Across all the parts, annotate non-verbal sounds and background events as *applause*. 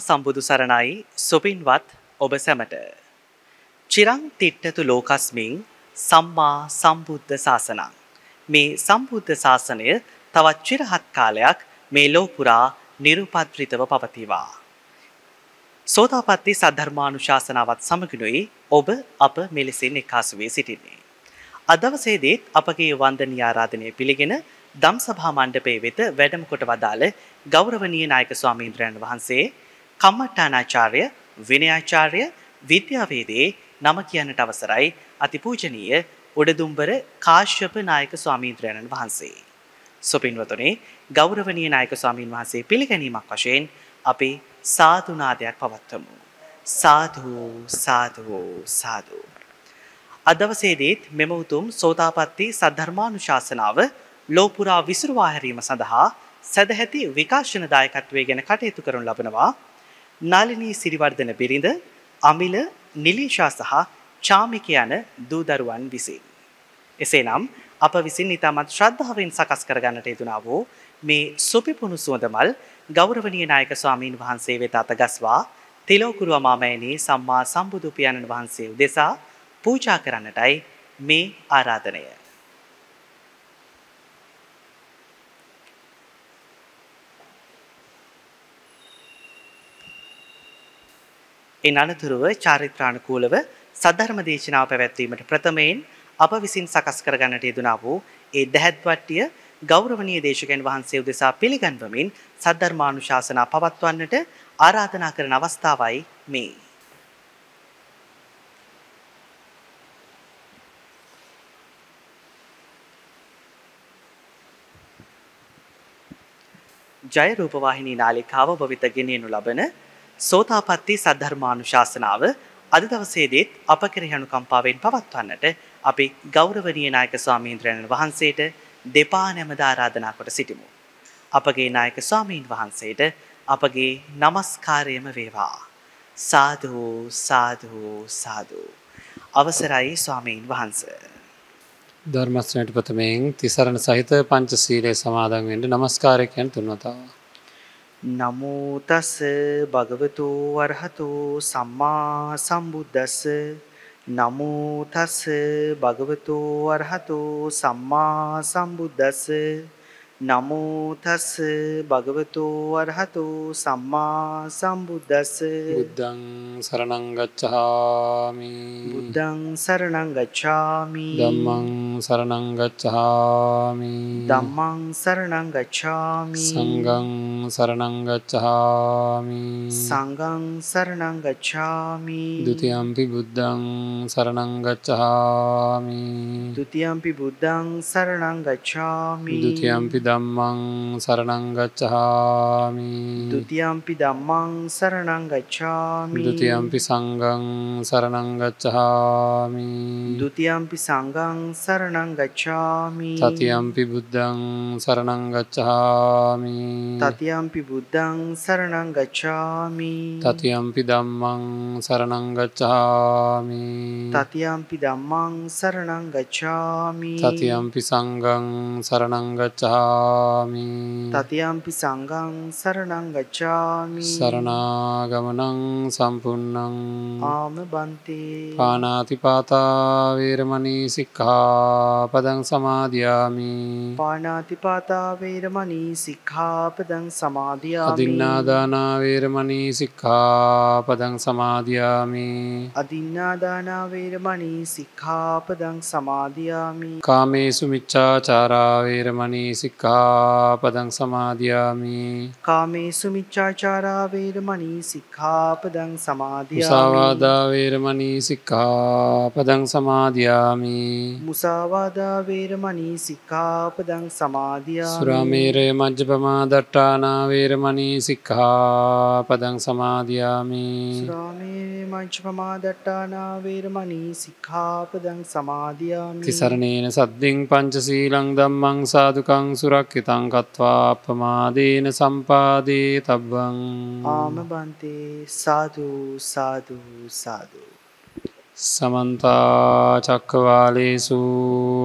සම්බුදු සරණයි සුපින්වත් ඔබ සැමට. චිරං තිට්ටතු ලෝකස්මින් සම්මා සම්බුද්ධ ශාසනං. මේ සම්බුද්ධ ශාසනය තවත් චිරහත් කාලයක් මේ ලෝපුරා නිරුපද්‍රිතව පවතිවා. සෝතාපට්ටි සද්ධර්මානුශාසනාවත් සමගිනුයි ඔබ අප මෙලෙසින් එකාසුවේ සිටින්නේ. අදවසේදීත් අපගේ වන්දනීය ආරාධනය පිළිගෙන දම්සභා මණ්ඩපයේ වෙත වැඩම කොට වදාළ ගෞරවනීය නායක ස්වාමීන්ද්‍රයන් වහන්සේ කම්මට්ටානාචාර්ය විනයාචාර්ය විද්‍යාවේදී නම කියන්නට අවසරයි අතිපූජනීය උඩදුම්බර කාශ්‍යප නායක ස්වාමීන්ද්‍රයන් වහන්සේ. සුපින්වතුනි ගෞරවනීය නායක ස්වාමීන් වහන්සේ පිළිගැනීමක් වශයෙන් අපි සාදුනාදයක් පවත්වමු. සාදු සාදු සාදු. අදවසේදීත් මෙම උතුම් සෝතාපට්ටි සද්ධර්මානුශාසනාව ලෝපුරා විසුරුවා හැරීම සඳහා සැදැහැති විකාශන දායකත්වය ගැන කටයුතු කරනු ලබනවා නාලිනී සිරිවර්ධන බිරිඳ අමිල නිලීෂා සහ චාමික යන දූදරුවන් විසින්. එසේනම් අප විසින් ඉතාමත් ශ්‍රද්ධාවෙන් සකස් කරගන්නට යෙදුනා වූ මේ සුපිපුණු සුවඳමල් ගෞරවනීය නායක ස්වාමීන් වහන්සේ වෙත අතගස්වා තිලෝකුරුව මාමෑණී සම්මා සම්බුදු පියාණන් වහන්සේ උදෙසා පූජා කරන්නටයි මේ ආරාධනය. ඉන් අනතුරුව චාරිත්‍රානුකූලව සද්ධර්ම දේශනාව පැවැත්වීමට ප්‍රථමයෙන් අප විසින් සකස් කරගන්නට යෙදුනා වූ ඒ දැහැත්වට්ටිය ගෞරවනීය දේශකයන් වහන්සේ උදෙසා පිළිගන්වමින් සද්ධර්මානුශාසනා පවත්වන්නට ආරාධනා කරන අවස්ථාවයි මේ. ජය රූපවාහිනී නාලිකාව ඔබ වෙත ගෙනෙනු ලබන සෝතාපට්ටි සද්ධර්මානුශාසනාව අද දවසේදීත් අප කෙරෙහි අනුකම්පාවෙන් පවත්වන්නට අපි ගෞරවනීය නායක ස්වාමීන්ද්‍රයන් වහන්සේට දෙපා නැමද ආරාධනා කොට සිටිමු. අපගේ නායක ස්වාමීන් වහන්සේට අපගේ নমස්කාරයම වේවා. සාදු සාදු සාදු. අවසරයි ස්වාමීන් වහන්ස. ධර්මස්නේට ප්‍රථමයෙන් තිසරණ සහිත පංචශීලයේ සමාදන් වෙන්න নমස්කාරය කියන තුන්වතාවක්. නමෝ තස් භගවතු වරහතු සම්මා සම්බුද්දස්ස. නමෝ තස් භගවතු වරහතු සම්මා සම්බුද්දස්ස. නමෝ තස් භගවතු වරහතු සම්මා සම්බුද්දස්ස බුද්ධං සරණං ගච්ඡාමි බුද්ධං සරණං ගච්ඡාමි ධම්මං සරණං ගච්ඡාමි ධම්මං සරණං ගච්ඡාමි සංඝං සරණං ගච්ඡාමි සංඝං සරණං ගච්ඡාමි ဒ ුතියම්පි බුද්ධං සරණං ගච්ඡාමි ဒ ුතියම්පි බුද්ධං සරණං ගච්ඡාමි ဒ ුතියම්පි dhammang saranang gacchami dutiyampi dhammang saranang gacchami dutiyampi sanghang saranang gacchami dutiyampi sanghang saranang gacchami tatiyampi buddhang saranang gacchami tatiyampi buddhang saranang gacchami tatiyampi dhammang saranang gacchami tatiyampi dhammang saranang gacchami tatiyampi sanghang saranang gacchami ගච්ඡාමි. තතියම්පි සංඝං සරණං ගච්ඡාමි. සරණාගමනං සම්පුන්නං ආම බන්තේ පානාතිපාතා වේරමණී සික්ඛාපදං සමාදියාමි. පාණාතිපාතා වේරමණී සික්ඛාපදං සමාදියාමි. අදින්නාදානා වේරමණී සික්ඛාපදං සමාදියාමි. අදින්නාදානා වේරමණී සික්ඛාපදං සමාදියාමි. කාමේසු මිච්ඡාචාරා වේරමණී සික්ඛාපදං සමාදියාමි. කාමේසු මිච්ඡාචාරා වේරමණී සික්ඛාපදං සමාදියාමි. මුසාවාදා වේරමණී සික්ඛාපදං සමාදියාමි. මුසාවාදා වේරමණී සික්ඛාපදං සමාදියාමි. සුරාමේරය මජ්ජපමා දට්ටානා වේරමණී සික්ඛාපදං සමාදියාමි. සුරාමේ මංචපමාදට්ටානා වේරමණී සික්ඛාපදං සමාදියාමි. තිසරණේන සද්දින් පංචසීලං ධම්මං සාදුකං සුරක්ෂිතං කତ୍වා අප්පමාදේන සම්පාදේ තබ්බං. ආම බන්තේ සාදු සාදු සාදු. සමන්තා චක්කවාලේසු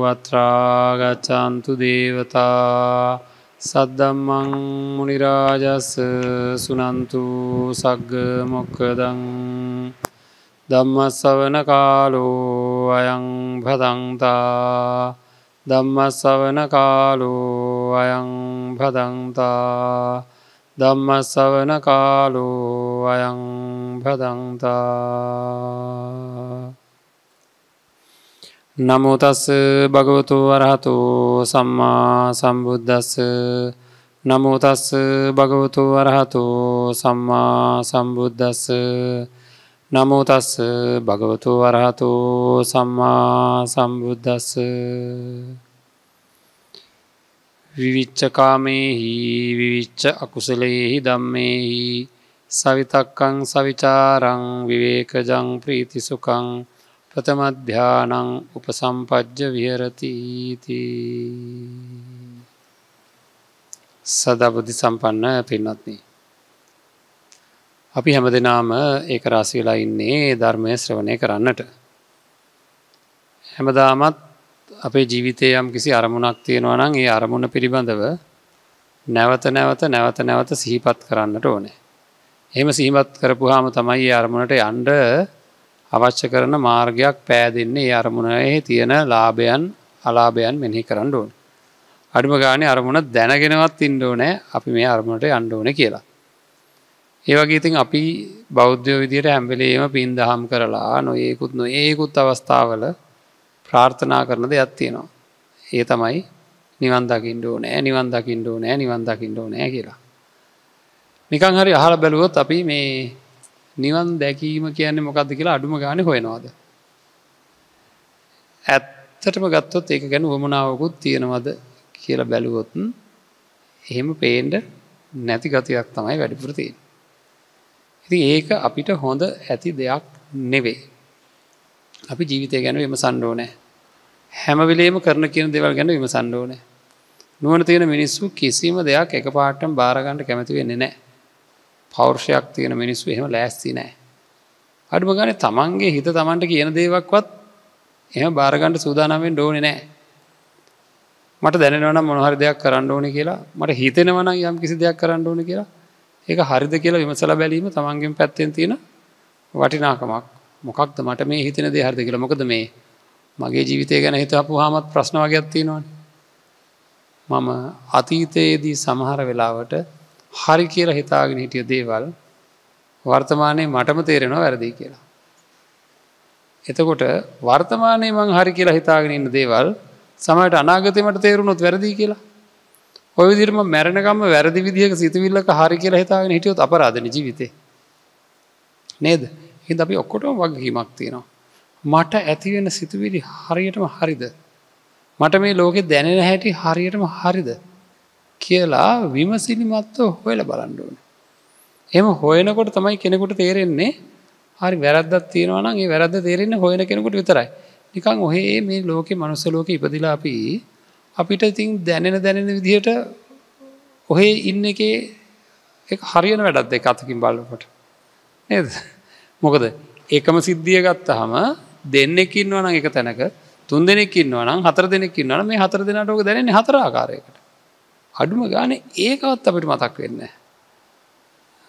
අත්‍රාගච්ඡන්තු දේවතා. සද්දම්මං මුනිරාජස් සුනන්තු සග්ග මොක්කදං ධම්මස්සවන කාලෝ අයං භදන්තා ධම්මස්සවන කාලෝ අයං භදන්තා. ධම්මස්සවන කාලෝ අයං භදන්තා. නමුතස්ස භගවතු වරහතු සම්මා සම්බුද්ධස්ස නමුතස්ස භගවතු වරහතු සම්මා සම්බුද්ධස්ස නමුතස්ස භගවතු වරහතු සම්මා සම්බුද්ධස්ස විවිච්චකාමේහි විවිච්ච අකුසලයෙහි දම්මෙහි සවිතක්කං සවිචාරං විවේකජං ප්‍රීතිසුකං ප්‍රථමධ්‍යානං උපසම්පජ්ජ විහරතීති සදබුද්ධි සම්පන්න පින්නත්න. අපි හැම දෙනාම ඒක රාසි වෙලා ඉන්නේ ධර්මය ශ්‍රවණය කරන්නට. හැමදාමත් අපේ ජීවිතය යම් කිසි අරමුණක් තියෙනවා නම් ඒ අරමුණ පිළිබඳව නැවත නැවත නැවත නැවත සිහිපත් කරන්නට ඕනේ. එහෙම සිහිමත් කරපුහාම තමයි අරමුණට යන්ඩ අවශ්‍ය කරන මාර්ගයක් පෑදෙන්නේ ඒ අරමුණයේ තියෙන ලාභයන් අලාභයන් මෙහි කරන්න ඕන. අඩිම ගානේ අරමුණ දැනගෙනවත් ඉන්ඩෝ නෑ අපි මේ අරමුණට අන්ඩෝන කියලා. ඒවගේ ඉතින් අපි බෞද්ධයෝ විදියට හැම්බෙලේම පින් දහම් කරලා නොඒකුත් නො ඒකුත් අවස්ථාවල ප්‍රාර්ථනා කරන දෙයක් තියෙනවා. ඒ තමයි නිවන් දකිින්ඩෝ නෑ නිවන් දකිින්ඩෝ නෑ නිවන් දකිින්ඩෝ නෑ කියලා. නිකං හරි අහල බැලුවොත් අපි මේ නිවන් දැකීම කියන්නේ මොකක්ද කියලා අඩුම ගාන හොයනවාද. ඇත්තටම ගත්තොත් ඒක ගැන වමනාවකුත් තියෙනවද කියලා බැලුවොත්න් එහෙම පේන්ඩ නැති ගතියක් තමයි වැඩිපුරතියෙන්. ඉති ඒක අපිට හොඳ ඇති දෙයක් නෙවේ. අපි ජීවිතය ගැන විම සණ්ඩෝනෑ හැමවිලේම කරන කියන දෙවල් ගැන විම සණ්ඩෝනෑ නුවන තියෙන මිනිස්සු කිසිම දෙයක් එක පාටම් භාරගණඩ කැමති වෙන්නේ නෑ පෞර්ෂයක් තියෙන මිනිස්සු එහෙම ලෑස්ති නෑ. අඩුම ගන තමන්ගේ හිත තමන්ට කියන දේවක්වත් එහම භාරගණ්ඩ සූදානමෙන් ඩෝන නෑ. මට දැනවන මොනහරි දෙයක් කරන්න ඕන කියලා මට හිතෙනවන යම් කිසි දෙයක් කරන්න ඕන කියලා ඒක හරිද කියලා විමසල බැලීම තමන්ගෙන් පැත්තෙන් තියෙන වටිනාකමක් මොකක්ද මට මේ හිතන දේ හරිද කියලා මොකද මේ මගේ ජීවිතය ගැන හිතපු හාමත් ප්‍රශ්න වගයක් තියෙනවාන මම අතීතයේදී සමහර වෙලාවට හරි කියලා හිතාගෙන හිටිය දේවල් වර්තමානයේ මටම තේරෙනවා වැරදිී කියලා. එතකොට වර්තමානය මං හරි කියලා හිතාගෙන ඉන්න දේවල් සමට අනාගතමට තේරුණොත් වැරදිී කියලා. ඔය විදිරම මැරණකම වැරදි විදිහක සිතුවිල්ලක හරි කියලා හිතාගෙන හිටියොත් අපරාධන ජීවිතේ. නේද හිද අපි ඔක්කොටම වගකීමක් තියෙනවා. මට ඇතිවෙන සිතුවිලි හරියටම හරිද. මට මේ ලෝකෙ දැනෙන හැටි හරියටම හරිද. කියලා විමසිලිමත්ව හොයල බලන්ඩුවන. එම හොයනකොට තමයි කෙනෙකුට තේරෙන්නේ හරි වැරද්දත් තියෙනවනගේ වැරද තේරෙන්න හොයන කෙනෙකුට විතරයි. නිකං ඔහේ මේ ලෝක මනුස්ස ලෝක ඉපදිලා අපි අපිට ඉතින් දැනෙන දැනෙන විදිහට ඔහේ ඉන්න එක හරියන වැඩත් දෙ අතකින් බලකොට. නේද. මොකද ඒකම සිද්ධිය ගත්ත හම දෙන්නෙකින් වන එක තැනක තුන් දෙනෙකින් වනම් හතර දෙනෙකින් වන මේ හතර දෙනටෝක දැනෙන හතර ආකාරයකට. අඩුම ගානේ ඒකවත් අපිට මතක් වෙන්න.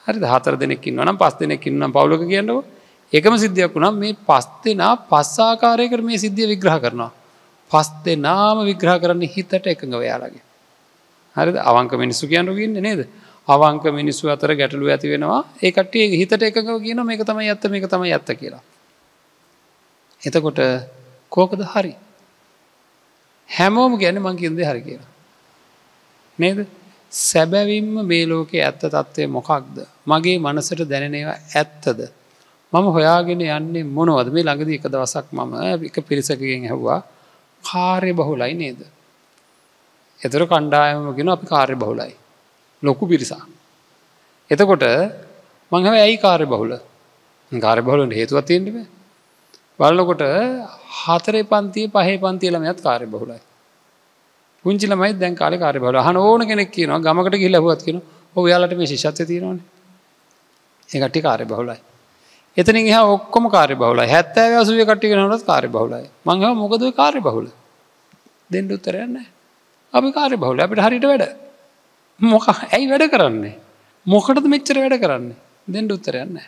හරි හතර දෙනෙකින් වනම් පස් දෙනෙකින් නම් පවුලක කියන්නව එකම සිද්ධියක් වුණම් මේ පස් දෙනා පස්සාකාරයකට මේ සිද්ධිය විග්‍රහ කරනවා. පස් දෙනාම විග්‍රහ කරන්නේ හිතට එකඟ වයාලගේ. හරි අවංක මිනිස්සු කියන්නු ගන්න නේද. අවංක මිනිස්සු අතර ගැටලු ඇති වෙනවා ඒකට හිතට එකඟව කියන මේක තමයි ඇත්ත මේක තමයි ඇත්ත කියලා. එතකොට කෝකද හරි. හැමෝම ගැන මං කින්ද හරි කියලා. නේද සැබැවින්ම මේ ලෝකෙ ඇත්ත තත්ත්වය මොකක්ද මගේ මනසට දැනෙනවා ඇත්තද මම හොයාගෙන යන්නේ මොනවද මේ ළඟද එක දවසක් මම එක පිරිසකගෙන් හැව්වා කාර්ය බහුලයි නේද? එතර කණ්ඩායමගෙන අපි කාර්ය බහුලයි. ලොකු පිරිසා එතකොට මංහව ඇයි කාර්ය බහුල? කාර්ය බහුලට හේතුවත් තියෙන්ටම බලන්නකොට හතරේ පන්තිය පහේ පන්තියලමයත් කාර්ය බහුලයි. පුංචිලමයි දැන් කාල කාරය බල හන ඕන කෙනෙක් කියනවා ගමකට ගිල්ල හුවත් කියන ඔයාලට මේ ශිෂත්ය තියෙනවන. ඒකටි කාරය බහුලයි. එතනින් එහ ඔක්කොම කාරය බහුලයි හැත්තෑ අසුව කට්ටි නවත් කාරය බහුලයි මංහ මොකද කාරය බහුල දෙන්න උත්තරයන්න අපි කාරය බහුල අපිට හරිට වැඩ. මොක ඇයි වැඩ කරන්නේ? මොකටද මෙච්චර වැඩ කරන්නේ? දෙන්න උත්තරයන්න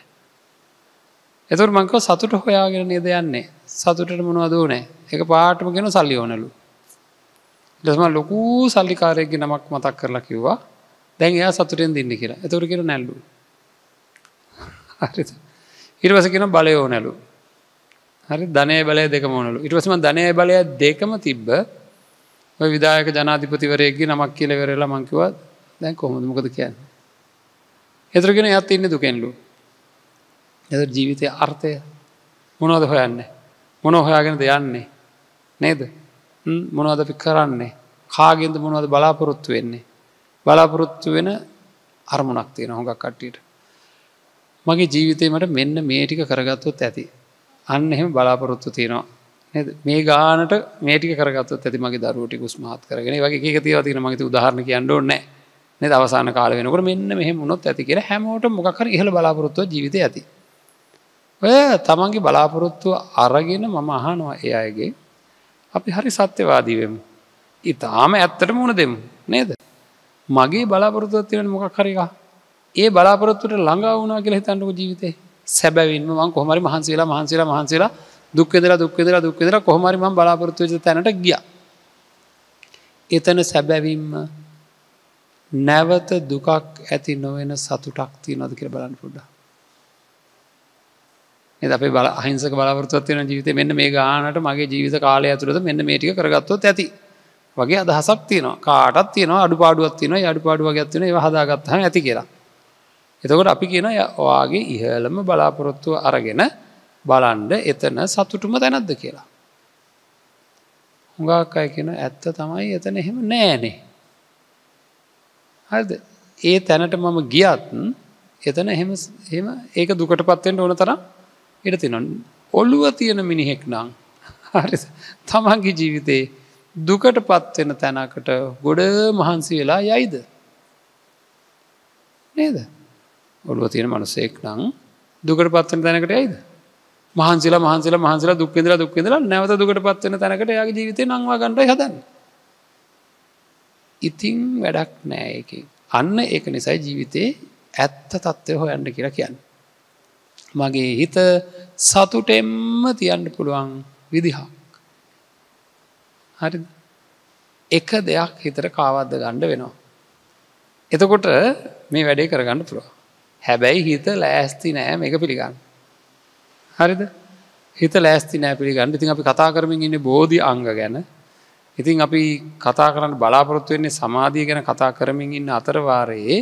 එතුර මංකව සතුට හොයාගෙන නේද යන්නේ? සතුටට මොනවදූ නෑ එක පාටම ගෙන සල්ලි ඕනලු. ඩස්ම ලොකූ සල්ලිකාරයක්ගේ නමක් මතක් කරලා කිව්වා. දැන් එයා සතුටෙන් දෙන්න කියලා. එතුර කියෙන නැල්ලු. *laughs* ඉරිවස කියෙන බලය ඕනැලු. හරි ධනය බලය දෙක මොනලු ඉටවසම ධනය බලය දෙකම තිබ්බ විදායක ජනාධිපතිවරයගේ නමක් කියල වෙරලා මංකිවත් දැන් කොහොමද? මොකද කියන්න? එතරගෙන යත් ඉන්න දුකෙන්ලු. එද ජීවිතය අර්ථය මොනවද හොයන්න? මොන හොයාගෙන දෙයන්නේ නේද? මොනවද අපි කරන්නේ? කාගෙන්ද මොනවද බලාපොරොත්තු වෙන්නේ? බලාපොරොත්තු වෙන අරමුණක් තියෙන හොඟක් කට්ටියට. මගේ ජීවිතයමට මෙන්න මේටික කරගත්තුත් ඇති. අන්න එහෙම බලාපොරොත්තු තියෙනවා. මේ ගානට මේටික කරගත් ඇති මගේ දරුවටි කුස්මහත් කරගෙන. වගේ එක තිව තින මගේ උදාහරණ කියන්න ඕන්න නෙ අවසාන කාල වෙනකට මෙන්න මෙහෙම මුණොත් ඇති කියෙන හැමෝට මොකර ඉහළ බලාපොරොත්තුව ජීවිත ඇති. ඔය තමන්ගේ බලාපොරොත්තුව අරගෙන මම අහනවා ඒ අයගේ අපි හරි සත්‍යවාදීවමු ඉතාම ඇත්තට මුණ දෙමු. නේද? මගේ බලාපොරොත්තුව තියෙන මොකක් හරිකා ඒ බලාපොරොත්තුට ළඟා වුණනා කියලා හිතන්නක ජීවිතේ සැබැවින්ම මං කොහමරි මහන්සේලා මහන්සේලා මහන්සේලා දුක්කෙදලා දුක්කෙදලා දුක්කෙදලා කොහමරි මං බලාපොරොත්තු වෙච්ච තැනට ගියා. එතන සැබැවින්ම නැවත දුකක් ඇති නොවෙන සතුටක් තියෙනවද කියලා බලන්න පුඩ්ඩ. එද අපේ බල අහිංසක බලාපොරොත්තුව තියෙන ජීවිතේ මෙන්න මේ ගානට මගේ ජීවිත කාලය ඇතුළත මෙන්න මේ ටික කරගත්තොත් ඇති. වගේ අදහසක් තියෙනවා. කාටත් තියෙනවා අඩුපාඩුවක් තියෙනවා. අඩුපාඩුවක් තියෙනවා. ඒවා හදාගත්තාම ඇති කියලා. එතකොට අපි කියන ඔයාගේ ඉහළම බලාපොරොත්තුව අරගෙන බලන්ඩ එතන සතුටුම තැනැද්ද කියලා. හුඟක් අය කියෙන ඇත්ත තමයි එතන එහෙම නෑනේ. හද ඒ තැනට මම ගියත් එතන එහෙම එම ඒක දුකට පත්වෙන්ට ඕන තරම් ඉට තින ඔල්ලුව තියෙන මිනිහෙක් නං *laughs* හරි තමන්ගේ ජීවිතේ දුකට පත්වෙන තැනකට ගොඩ මහන්සි වෙලා යයිද? නේද? ඔළුව තියෙන මනුසෙක් නං දුකට පත්වන තැනකට යයිද මහන්සිලා මහන්සිලා මහන්සිලා දුක්විදලා දුක්විදලා නැවත දුකට පත්වන තැනකට යාගේ ජීවිතය නංවා ගන්නට හදන්න. ඉතිං වැඩක් නෑ එක. අන්න ඒක නිසයි ජීවිතේ ඇත්ත තත්ත්වය හොයන්න කියලා කියන්න. මගේ හිත සතුටෙම්ම තියන්න පුළුවන් විදිහක්. හරි එක දෙයක් හිතර කාවද්ද ගණ්ඩ වෙනවා. එතකොට මේ වැඩේ කරගන්න පුළුව. හැබැයි හිත ලෑස්ති නෑ මේක පිළිගන්න. හරිද හිත ලෑස්ති නෑ පිළිගන්න ඉතින් අපි කතා කරමින් ඉන්න බෝධි අංග ගැන ඉතින් අපි කතා කරන්න බලාපොරොත්තු වෙන්නේ සමාධිය ගැන කතා කරමින් ඉන්න අතරවාරයේ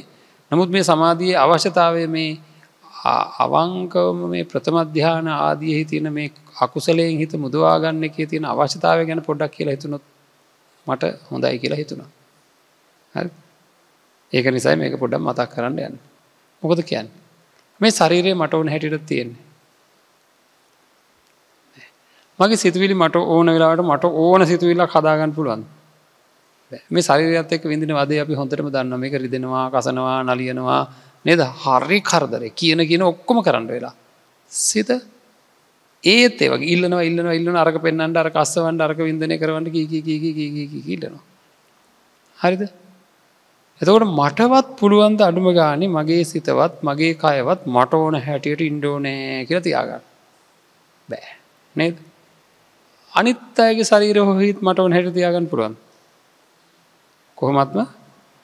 නමුත් මේ සමාධිය අවශ්‍යතාවය මේ අවංකවම මේ ප්‍රථමධ්‍යාන ආදියෙහි තියෙන මේ අකුසලයෙන් හිත මුදවාගන්න එක තියෙන අවශ්‍යතාවය ගැන පොඩ්ඩක් කියලා හිතුනොත් මට හොඳයි කියලා හිතුණා. හරි ඒක නිසයි මේක පොඩ්ඩක් මතක් කරන්න යන්න. මොකද කියන්න. මේ ශරීරයේ මට ඕන හැටිට තියෙන්නේ. මගේ සිතුවිලි මට ඕන වෙලාට මට ඕන සිතුවිල්ලක් හදාගන්න පුළුවන්. මේ ශරීරයත් එක්ක විඳින වදේ අපි හොඳටම දන්න මේක රිදෙනවා කසනවා නලියනවා නේද? හරි කරදරේ කියන කියන ඔක්කොම කරන්න වෙලා. සිත ඒත් ඒ වගේ ඉල්ලනවා ඉල්ලනවා ඉල්ලන අරක පෙන්වන්න අර කස්සවන්න අරක වින්දනය කරවන්න කී කී කී කී කී කී ඉල්ලනවා. හරිද? එතකොට මටවත් පුළුවන් ද අඩුම ගානේ මගේ සිතවත් මගේ කයවත් මට ඕන හැටියට ඉන්න ඕනේ කියලා තියාගන්න. බෑ. නේද? අනිත් අයගේ ශරීර හොහිත් මට ඕන හැට තියාගන්න පුළුවන්. කොහොමත්ම?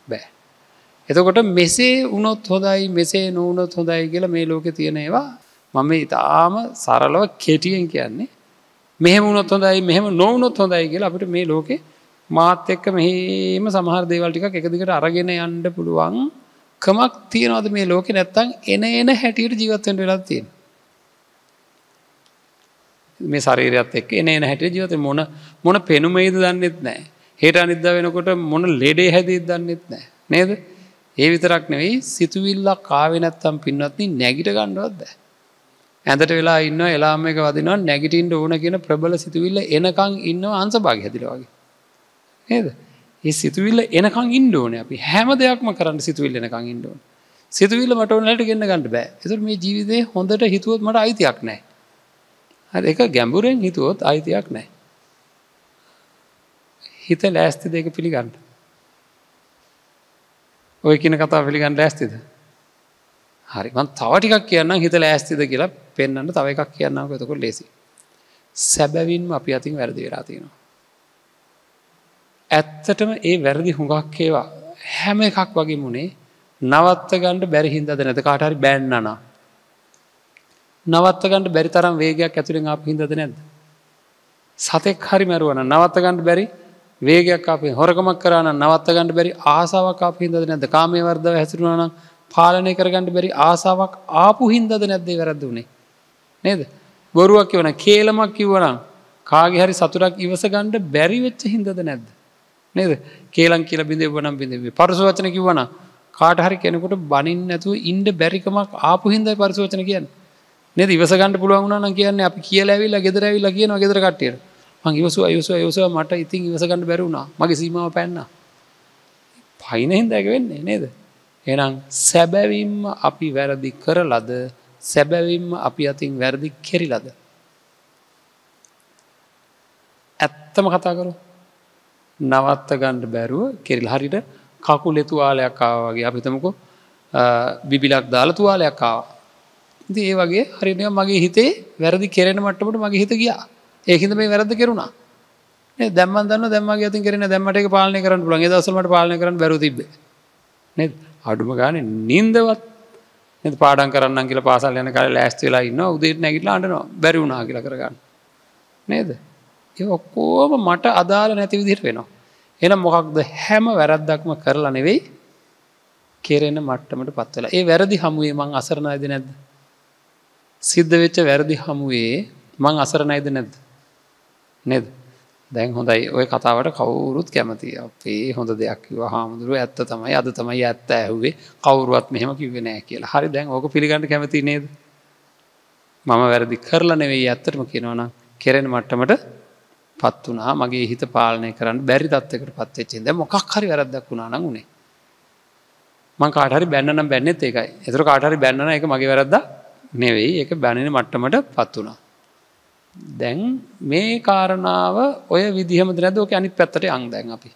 බෑ. එතකොට මෙසේ උනොත් හොඳයි මෙසේ නූනොත් හොඳයි කියලා මේ ලෝකෙ තියෙන ඒවා මම ඉතාම සරලව කෙටියෙන් කියන්නේ. මෙහෙම උනොත් හොඳයි මෙහෙම නොවනොත් හොඳයි කියලා අපිට මේ ලෝකෙ මාත් එක්ක මෙහෙම සමහර දේවල් ටිකක් එක දිගට අරගෙන යන්න පුළුවන් කමක් තියනවද මේ ලෝකෙ? නැත්තම් එන එන හැටියට ජීවත් වෙන්න වෙලා තියෙන්නේ මේ ශරීරයත් එක්ක එන එන හැටියට ජීවත් මොන මොන පෙනුමේද දන්නෙත් නැහැ. හෙට අනිද්දා වෙනකොට මොන ලෙඩේ හැදෙයිද දන්නෙත් නැහැ. නේද? ඒ විතරක් නෙවෙයි සිතුවිල්ලක් ආවේ නැත්තම් පින්වත්නි නැගිට ගන්නවත් බෑ. ඇඳට වෙලා ඉන්නවා එලාම් එක වදිනවා නැගිටින්න ඕන කියන ප්‍රබල සිතුවිල්ල එනකන් ඉන්නවා අංශභාගය හැදිලා වගේ. නේද? ඒ සිතුවිල්ල එනකන් ඉන්න ඕනේ අපි හැම දෙයක්ම කරන්න සිතුවිල්ල එනකන් ඉන්න ඕනේ. සිතුවිල්ල මට ඕනලට ගෙන්න ගන්න බෑ. ඒතර මේ ජීවිතේ හොඳට හිතුවොත් මට අයිතියක් නැහැ. හරි ඒක ගැඹුරෙන් හිතුවොත් අයිතියක් නැහැ. හිත ලෑස්ති දෙක පිළිගන්න. ඔය කියන කතා පිළිගන්න ඇස්තිද හරි මන් තව ටිකක් කියන්න හිතල ඇස්තිද කියලා පෙන්න්න තව එකක් කියන්නක එතකොට ලෙසි සැබැවින්ම අපි අතින් වැරදි වෙලා තියෙනවා ඇත්තටම ඒ වැරදි හුඟක් ඒවා. හැම එකක් වගේ මුණේ නවත්ත ගණ්ඩ බැරි හින්දද නැත කාටහරි බැන්නනා. නවත්ත ගණඩ බැරි තරම් වේගයක් ඇතුළෙන් අප හිදද නැද සතෙක් හරි මැරුවන නවත්ත ගණඩ බැරි වේගයක් අපේ හොරකමක් කරන්න නවත්ත ගණඩ බැරි ආසාාවක් අප හිදද නැද කාමේ වර්දව හැසිරුවන පාලනය කරගන්නඩ බැරි ආසාාවක් ආපු හින්දද නැද්දේ වැරද වුණේ නේද? බොරුවක් කිවන කේලමක් කිව්වනම් කාගේ හරි සතුරක් ඉවස ගණ්ඩ බැරි වෙච්ච හින්දද නැද්ද? නේද? කේලන් කියල බිඳ වනම් බිඳේ පරසවචන කිවන කාට හරි කෙනෙකුට බනින් නැතුව ඉන්ඩ බැරිකමක් ආපු හින්දයි පරිසවචන කියන්න. නෙද? ඉවසගන්න පුළුවන් වුණ කියන්නේ අපි කියලැවිල්ලා ගෙදරැවිල්ල කියන ගෙදර කට්ටියට. මං ඉවසු අයුස යවස මට ඉතින් ඉවසගන්න බැරුණා මගේ සීමාව පැන්න. පයිනහින් දැක වෙන්නේ නේද? එනම් සැබැවිම්ම අපි වැරදි කරලද? සැබැවිම්ම අපි අතින් වැරදි කෙරිලද? ඇත්තම කතා කරු නවත්ත ගණ්ඩ බැරුව කෙරිල් හරිට කකු ලෙතුවාලයක් ආවගේ අපිතමකු බිබිලක් දාලා තුවාලයක් ආවා. ඉති ඒ වගේ හරිනය මගේ හිතේ වැරදි කෙරෙන මට්ටමට මගේ හිත ගියා. ඒහිද මේ වැරද කෙරුණා. දැම දන්න දැමගේ ඇති කරන දැමට පාලන කරන්න පුළන් දසලට පාලන කරන බැරු තිබ නෙ අඩුම ගාන නින්දවත් එ පාඩන් කරන්න කියල පාසල් යන කල ලෑස්තිලා ඉන්න උදේට නැගිටලා අටනවා බැරිවුණා කියල කරගන්න. නේද? ඒ ඔක්කෝම මට අදාළ නැති විදිහට වෙනවා. එනම් මොකක්ද? හැම වැරද්දක්ම කරලා නෙවෙයි කෙරෙන මට්ටමට පත්වල ඒ වැරදි හමුවේ මං අසරණයද නැද්ද? සිද්ධ වෙච්ච වැරදි හමුවේ මං අසරණයිද නැද්ද? නෙද? දැන් හොඳයි. ඔය කතාවට කවුරුත් කැමති. අපේ හොඳ දෙයක් ව හාමුදුරුව. ඇත්ත තමයි. අද තමයි ඇත්ත ඇහුවේ. කවරුවත් මෙහෙම කිවේ නෑ කියලා. හරි දැන් ඕක පිළිගන්න කැමති නේද? මම වැරදි කරලා නෙවෙයි ඇත්තටම කියනවන කෙරෙන මට්ටමට පත් වනා මගේ හිත පාලනය කරන්න බැරි තත්වකට පත්වෙච්චෙද මොකක් හරි වැරදක් වුණා නං උනේ. මං කාටහරි බැන්නනම් බැන්නෙත් ඒකයි. එතුර කාටහරි බැන්නන එක මගේ වැරද්ද නෙවෙයි. එක බැනෙන මට්ටමට පත් වුණා. දැන් මේ කාරණාව ඔය විදිහමද නැද ඕක අනිත් පැත්තට අං දැන් අපි.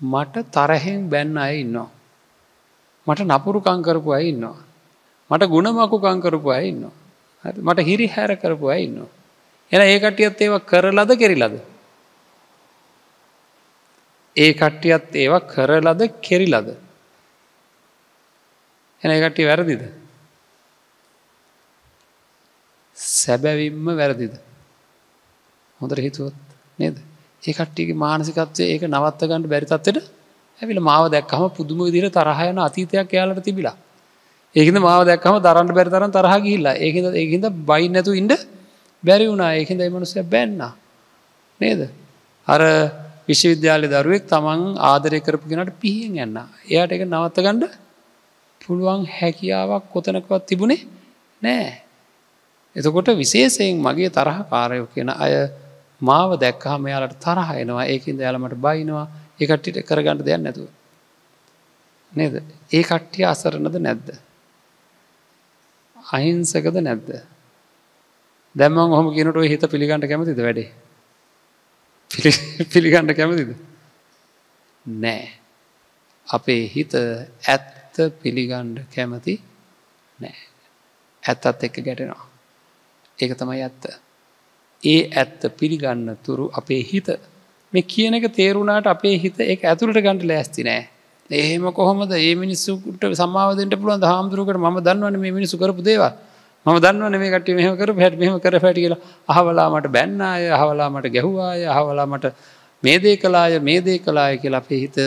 මට තරහෙන් බැන්න අය ඉන්නවා. මට නපුරු කංකරපු අය ඉන්නවා. මට ගුණමකු කංකරපු අය ඉන්නවා. මට හිරි හැර කරපු අය ඉන්නවා. එන ඒ කටියත් ඒව කරලද කෙරිලද? ඒ කට්ටියත් ඒවා කරලද කෙරිලද? එන කට්ටි වැරදිද? සැබැවිම්ම වැරදිද? හොඳට හිතුවත් නේද? ඒ කට්ටියගේ මානසිකත්වය ඒක නවත්තගන්නට බැරිතත්වට ඇවිල මාව දැක්කම පුදුම විදිර තරහයන අතීතයක් යාලට තිබිලා. ඒකද මාව දැක්කම දරන්න බැරි තරන් තරහ ගිහිල්ලා. ඒකද ඒකද බයි නැතු ඉන්ඩ බැරි වුණා. ඒකද මනුසය බැන්න. නේද? අර විශ්වවිද්‍යාලය දරුවෙක් තමන් ආදරය කරපු කෙනට පිහියෙන් යන්න. එයාට එක නවත්තගණ්ඩ පුළුවන් හැකියාවක් කොතනකවත් තිබුණේ නෑ. එතකොට විශේෂයෙන් මගේ තරහ කාරයෝ කියන අය මාව දැක්කහම යාලට තරහ එනවා. ඒකින් දයාලමට බයිනවා. ඒකට්ටිට කරගන්නට දෙයක් නැතුව. නේද? ඒ කට්ටිය අසරණද නැද්ද. අහිංසකද නැද්ද. දැම්ම හොම කියනට හිත පිළිගන්නට කැමතිද වැඩේ. පිළිගන්නට කැමතිද. නෑ. අපේ හිත ඇත්ත පිළිගණ්ඩ කැමති නෑ. ඇත්තත් එක්ක ගැටෙනවා. ඒක තමයි ඇත්ත. ඒ ඇත්ත පිළිගන්න තුරු අපේ හිත මේ කියන එක තේරුණාට අපේ හිත ඒ ඇතුළට ගණඩ ලෑස්ති නෑ එහෙම කොහොමද ඒ මිනිස්සුට සමාවදට පුළුවන් හාමුදුරුකට ම දන්නවන මේ මිනිසු කරපු දේවා ම දන්නවන මේ කට මෙහම කර හැට මෙහම කර පැටි කියලා. අහවලාමට බැන්නාය අහවලාමට ගැහ්වාය අහවලාමට මේ දේ කලාය මේ දේ කලාය කියලා අපේ හිත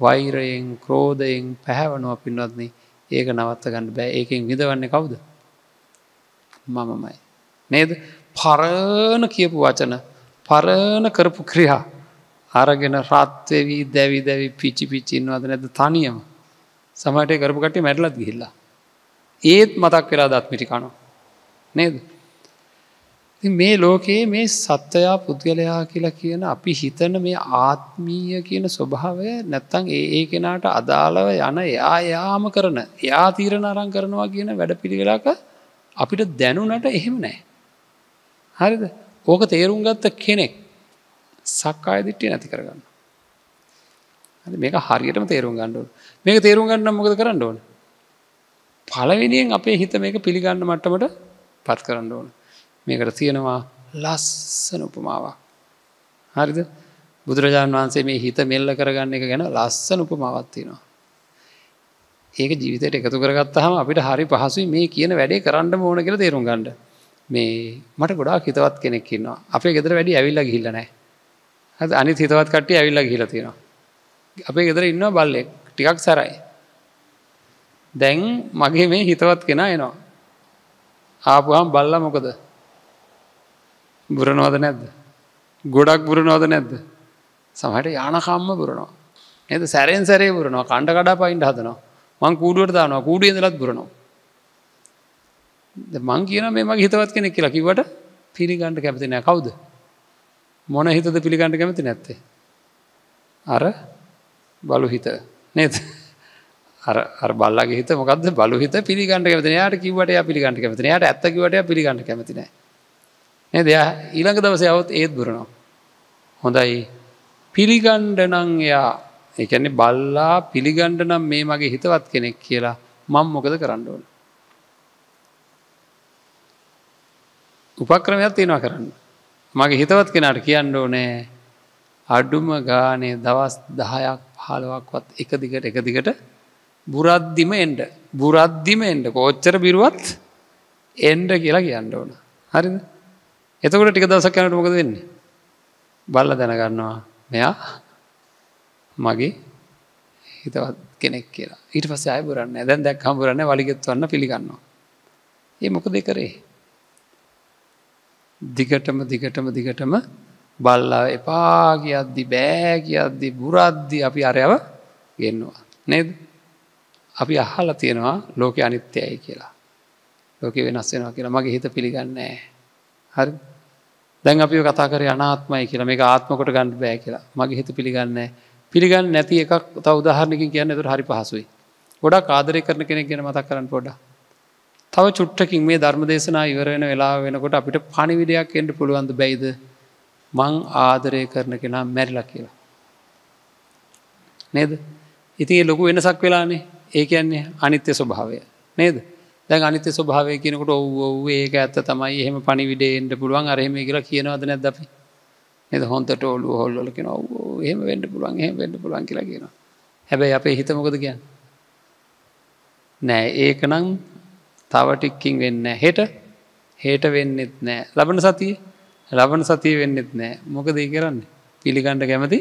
වෛරයෙන් ක්‍රෝධයෙන් පැහැවනුව පින්වත්න්නේ ඒක නවත්ත ගන්න බෑ. ඒකෙන් විදවන්නේ කවුද? මමමයි. නේද? පරණ කියපු වචන පරණ කරපු ක්‍රියා. අරගෙන රත්වවී දැවි දැවි පිචි පිච්චින්වද නැද තනියම. සමට කරපු කටේ මැටලත් ගිහිල්ලා. ඒත් මතක් වෙලා දත්මිටිකනු නේද? මේ ලෝකයේ මේ සත්වයා පුද්ගලයා කියලා කියන අපි හිතන මේ ආත්මීය කියන ස්වභාවය නැත්තං ඒ ඒ කෙනාට අදාළව යන එයා යාම කරන එයා තීරණ අරං කරනවා කියන වැඩ පිළිවෙලාක අපිට දැනුනට එහෙම නෑ හරිද? ඕක තේරුම් ගත්ත කෙනෙක් සක්කාය දිට්ටිය නැති කරගන්න මේක හරියටම තේරුම් ගණ්ඩුවන් මේක තේරුම් ගන්න මොකද කරන්න ඕන? පලවිනියෙන් අපේ හිත මේක පිළිගන්න මට්ටමට පත් කරන්න ඕන. මේකට තියෙනවා ලස්සන උපමාවක්. හරිද? බුදුරජාණන් වහන්සේ මේ හිත මෙල්ල කරගන්න එක ගැන ලස්සන උපමාවත්තිනවා ඒක ජීවිතයට එකතු කරගත් හම අපිට හරි පහසුයි මේ කියන වැඩේ කරන්න ඕන කියල තේරුම් ගන්නඩ මේ මට ගොඩා හිතවත් කෙනෙක්කින්නවා අපේ ගෙදර වැඩි ඇවිල්ල ගිල්ලනෑ හ අනි හිතවත් කට්ටිය ඇවිල්ල ගිලතිනවා අපේ ගෙදර ඉන්න බල්ලෙක්. ටිකක් සැරයි. දැන් මගේ මේ හිතවත් කෙන එනවා. ආපුහම් බල්ල මොකද? බුරනෝද නැද්ද? ගොඩක් බුරනෝද නැද්ද? සමහට යානකම්ම බුරනවා. එද සැරෙන් සැරේ බුරනවා. කණ්ඩ කඩා පයින්ට හදනවා. මං කූඩුවට දානවා. කූඩිය දලත් බුරනවා. මං කියන මේ මගේ හිතවත් කෙනෙක් කියලා. කිවට පිළිගණ්ඩ කැමති නෑ. කවුද? මොන හිතද පිළිගණ්ඩ කැමති නැත්තේ? අර බලු හිත. නේද? අර බල්ලගේ හිත මොකද බලු හිත පිළිගණඩ කැමති යාට කිවට පිළිගණඩ කැමති යාට ඇත්තකිවට පිළිගණඩ කැමතින ඒ දෙයා ඊළඟ දවස යවත් ඒත් බුරනවා. හොඳයි. පිළිගණ්ඩ නං එයා එකන්නේ බල්ලා පිළිගණ්ඩ නම් මේ මගේ හිතවත් කෙනෙක් කියලා මං මොකද කරන්න ඕන? උපක්‍රමයක් තියෙනවා කරන්න. මගේ හිතවත් කෙනාට කියන්න ඕනෑ අඩුම ගානේ දවස් දහයක් පහලවක්වත් එක දිගට එක දිගට බුරද්දිම එන්ඩ බුරද්දිම එන්ඩ කෝච්චර බිරුවත් එන්ඩ කියලා කියන්න ඕන. හරිද? එතකොට ටික දවසක් යනට මොකද වෙන්නේ? බල්ල දැනගන්නවා. මෙයා මගේ හිතවත් කෙනෙක් කියලා. ඊට පස්ස අය බුරන්න දැන් දැක් හම්බුරන්න වලිගෙත් වන්න පිළිගන්නවා. ඒ මොකද කරේ? දිගටම දිගටම දිගටම බල්ලා එපා කියද්දි බෑ කියද්දි බුරද්දි අපි අරයව ගෙන්නවා. නේද? අපි අහල තියෙනවා ලෝක අනිත්‍යයයි කියලා. ලෝක වෙනස් වෙනවා කියලා. මගේ හිත පිළිගන්නෑ හරි. දැන් අපි කතා කර අනාත්මයි කියලා. මේ ආත්මකොට ගන්න බෑ කියලා. මගේ හිත පිළිගන්න පිළිගන්න නැති එකක් තව උදාහරණකින් කියන්න තුර හරි පහසුයි. ගොඩා ආදරය කරන කෙනෙක් ගැන මතක් කරන්න පොඩ තව චුට්ටකින් මේ ධර්ම දේශනා ඉවරෙන වෙලා වෙනකොට අපිට පණිවිඩයක් එන්ට පුළුවන්ද බැයිද? මං ආදරය කරන කෙනා මැරිලා කියලා. නේද? ඉතින් ලොකු වෙනසක් වෙලානේ. ඒ කියන්නේ අනිත්‍ය ස්වභාවය. නේද? දැන් අනිත්‍ය ස්වභාවය කියනකට ඔව් ඔව් ඒක ඇත්ත තමයි. එහෙම පණිවිඩේෙන්ට පුළුවන්. අරහෙම කියලා කියනවද නැද අපි? එද හොන්තට ඔලු හොල්ල කියෙන ඔව එහෙම වෙන්ඩ පුළුවන් එහෙම වෙන්ඩ පුළුවන් කියලා කියන හැබැයි අපේ හිත මොකද කියන්න? නෑ ඒකනං තවටික්කින් වෙන්න හෙට හෙට වෙන්නෙත් නෑ. ලබන සතිය ලබන සතිය වෙන්නෙත් නෑ. මොකද ඒ කරන්න? පිළිගණ්ඩ කැමති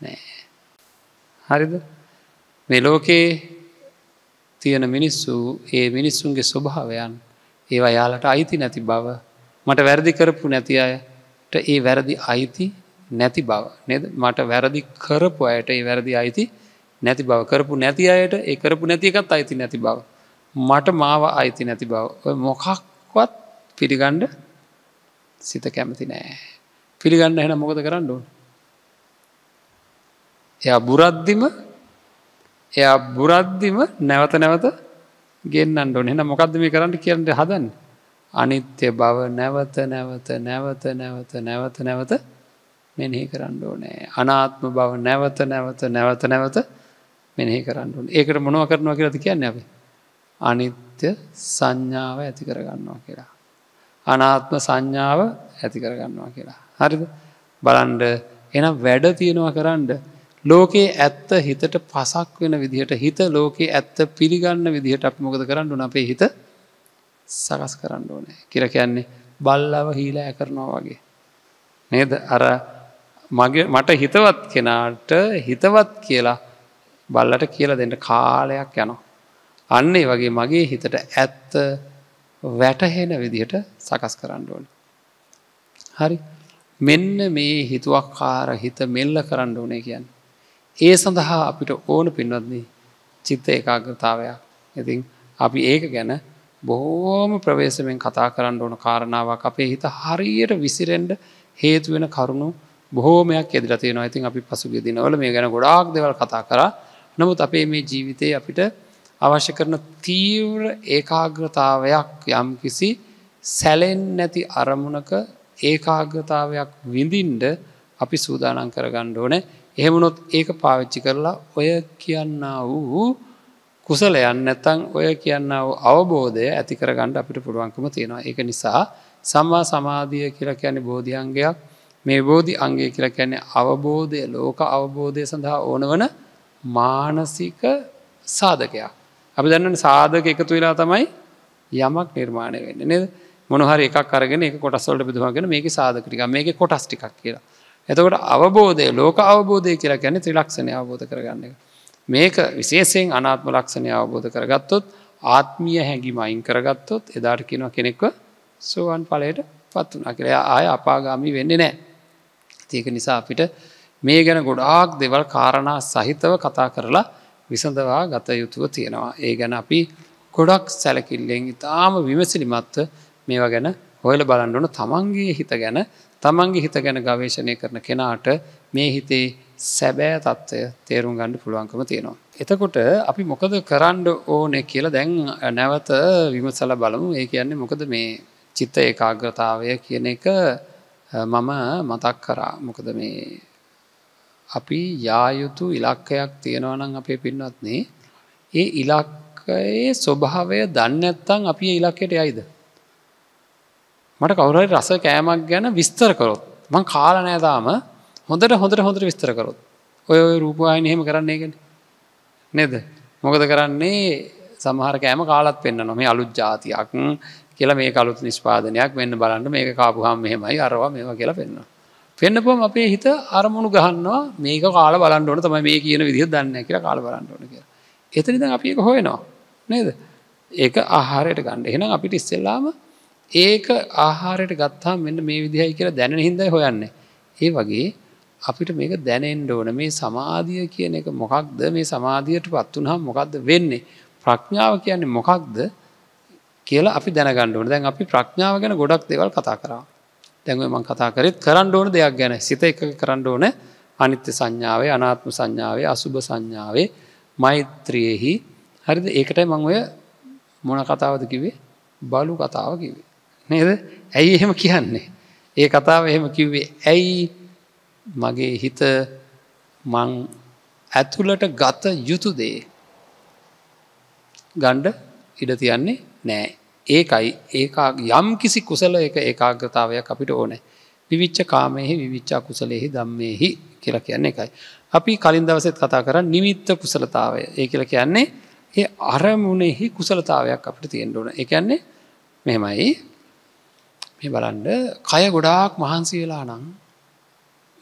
නෑ. හරිද? මෙලෝකේ තියෙන මිනිස්සු ඒ මිනිස්සුන්ගේ ස්වභාවයන් ඒවා යාලට අයිති නැති බව මට වැරදි කරපු නැති අයට ඒ වැරදි අයිති නැති බව. නද? මට වැරදි කරපු අයට ඒ වැරදි අයිති නැති බව. කරපු නැති අයට ඒ කරපු නැති එකත් අයිති නැති බව. මට මාව අයිති නැති බව. මොකක්වත් පිළිගණ්ඩ සිත කැමති නෑ. පිළිගන්න හැන මොකද කරන්න ඕන? එයා බුරද්දිම එයා බුරද්දිම නැවත නැවත ගෙන්න්න ඕන. එන මොකක්ද මේ කරන්න කියන්නට හදන්න. අනිත්‍ය බව නැවත නැවත නැවත නැවත නැවත නැවත මෙනෙහි කරන්න ඕනෑ. අනාත්ම බව නැවත නැවත නැවත නැවත මෙනෙහි කරන්න ඕන. ඒකට මොනව කරනවා කියලති කියන්න අප? අනිත්‍ය සංඥාව ඇති කරගන්නවා කියලා. අනාත්ම සංඥාව ඇති කරගන්නවා කියලා. හරිද? බලන්ඩ එනම් වැඩ තියෙනවා කරන්න. ලෝකයේ ඇත්ත හිතට පසක් වෙන විදිහට හිත ලෝකයේ ඇත්ත පිළිගන්න විදිහට අපි මොකද කරන්න උන අපේ හිත සකස් කරන්න ඕනෑ කියර කියන්නේ බල්ලව හීලා කරනවා වගේ. නේද අර මගේ මට හිතවත් කෙනාට හිතවත් කියලා බල්ලට කියලා දෙන්න කාලයක් යනවා. අන්නේ වගේ මගේ හිතට ඇත්ත වැටහෙන විදිහට සකස් කරන්න ඕන. හරි මෙන්න මේ හිතුවක් කාර හිත මෙල්ල කරන්න ඕනේ කියන්න. ඒ සඳහා අපිට ඕන පින්වත්න්නේ චිත්ත ඒකාග්‍රතාවයක්. ඉතින් අපි ඒක ගැන බොහෝම ප්‍රවේශමෙන් කතා කරන්න ඕන කාරණාවක් අපේ හිත හරියට විසිරෙන්ඩ හේතුවෙන කරුණු බොහෝමයක් එදිරතියනවා ඉතින් අපි පසුගේ දිනවල මේ ගැන ගොඩාක් දෙවල් කතා කර. නමුත් අපේ මේ ජීවිතය අපිට අවශ්‍ය කරන තීව්‍ර ඒකාග්‍රතාවයක් යම් කිසි සැලෙන් නැති අරමුණක ඒකාග්‍රතාවයක් විඳින්ඩ අපි සූදානන් කරගණ්ඩ ඕන. එහෙමනොත් ඒක පාවිච්චි කරලා ඔය කියන්න වූ කුසලයන් නැතන් ඔය කියන්න වූ අවබෝධය ඇති කරගණ්ඩ අපිට පුළුවන්කම තියෙනවා ඒක නිසා සම්මා සමාධිය කියලා කියන්නේ බෝධියන්ගයක් මේ බෝධි අන්ගේ කියලා කියන්නේ අවබෝධය ලෝක අවබෝධය සඳහා ඕන වන මානසික සාධකයක්. අපි දන්න සාධක එකතු වෙලා තමයි යමක් නිර්මාණය වෙන්න නද මොනහරි එකක් අරගෙන එක කොටස්වලට බිදුවගෙන මේක සාධකටික මේක කොටස් ටිකක් කියලා. එතකොට අවබෝධය ලෝක අවබෝධය කියලා ගැන ත්‍රිලක්ෂණය අවබෝධ කරගන්න එක. මේක විශේෂයෙන් අනාත්ම ලක්ෂණය අවබෝධ කරගත්තොත් ආත්මිය හැඟීම අයින් කරගත්තොත් එදාට කියනවා කෙනෙක්ව සුවන් පලයට පත් වනා කරයා ආය අපාගාමි වෙන්නේ නෑ. ඒක නිසා අපිට මේ ගැන ගොඩාක් දෙවල් කාරණා සහිතව කතා කරලා විසඳවා ගත යුතුව තියෙනවා. ඒ ගැන අපි ගොඩක් සැලකිල්ලෙන් ඉතාම විමසිලිමත්ව මේවා ගැන හොයල බලන්ඩුන තමන්ගේ හිත ගැන තමන්ගේ හිත ගැන ගවේශණය කරන කෙනාට මේ හිතේ සැබෑ තත්ත්වය තේරුම් ගණ්ඩ පුළුවන්කම තියෙනවා. එතකොට අපි මොකද කරන්ඩ ඕනෙ කියලා දැන් නැවත විමසල බලමු ඒ කියන්නේ මොකද මේ චිත්ත ඒකාග්‍රතාවය කියන එක මම මතක් කරා මොකද මේ අපි යායුතු ඉලක්කයක් තියෙනවනම් අපේ පින්නත්නේ ඒ ඉලක්කයේ ස්වභාවය දන්නඇත්තං අපි ඉලක්කයට යයිද. මට කවුරයි රස කෑමක් ගැන විස්තර කරොත් මං කාලනෑදාම හොඳට හොඳට හොඳට විස්තර කරොත්. ඔය රූපවායින එහෙම කරන්නේ ගෙන නෙද? මොකද කරන්නේ? සමහර කෑම කාලත් පෙන්න්න නොමේ අලුත් ජාතියක් කියලා මේ කලුත් නිස්පාදනයක් වෙන්න බලන්න. මේක කාපුහම් මෙහෙමයි අරවා මේවා කියලා පෙන්න්න. පෙන්න්නපුම අපේ හිත අරමුණු ගහන්නවා මේක කාල බලන්ඩෝන තමයි මේ කියන විදිහ දන්න කියලා කාල බලන්ඩෝන කිය. එතනිද අපි එක හොයනවා. නේද. ඒක ආහාරයට ගණ්ඩ එහෙනම් අපිට ඉස්සෙල්ලාම ඒක ආහාරයට ගත්තා මෙන්න මේ විදිහයි කියලා දැන හින්දයි හොයන්න. ඒ වගේ අපිට මේක දැනෙන්ඩ ඕන මේ සමාධිය කියන එක මොකක්ද මේ සමාධියට පත් වනහම් මොකක්ද වෙන්නේ. ප්‍රඥාව කියන්නේ මොකක්ද කියලා අපි දැනගණ්ඩුවන දැන් අපි ප්‍රඥාව ගැන ගොඩක් දෙවල් කතා කරා. දැන්ව මං කතා කරෙත් කරන්න ඕන දෙයක් ගැන සිත එක කරන්න ඕන අනිත්‍ය සංඥාවේ අනාත්ම සංඥාවේ අසුභ සංඥාවේ මෛත්‍රයෙහි හරිද ඒකටයි මං ඔය මොන කතාවද කිවේ බලු කතාව කිවේ. නේද? ඇයි එහෙම කියන්නේ. ඒ කතාව එහෙම කිව්වේ ඇයි මගේ හිත මං ඇතුළට ගත යුතු දේ? ගණ්ඩ ඉඩ තියන්නේ නෑ. ඒකයි ඒකා යම් කිසි කුසල එක ඒකාග්‍රතාවයක් අපිට ඕනෑ. විවිච්ච කාමයෙහි විවිච්චා කුසලෙහි දම්මෙහි කියල කියන්නේ එකයි. අපි කලින් දවසෙත් කතා කර නිමිත්ත කුසලතාවය. ඒ කියල කියන්නේ ඒ අරමුණෙහි කුසලතාවයක් අපිට තියෙන්ඩුවන එකන්නේ මෙමයි මේ බලන්ඩ කය ගොඩාක් මහන්සි වෙලා නං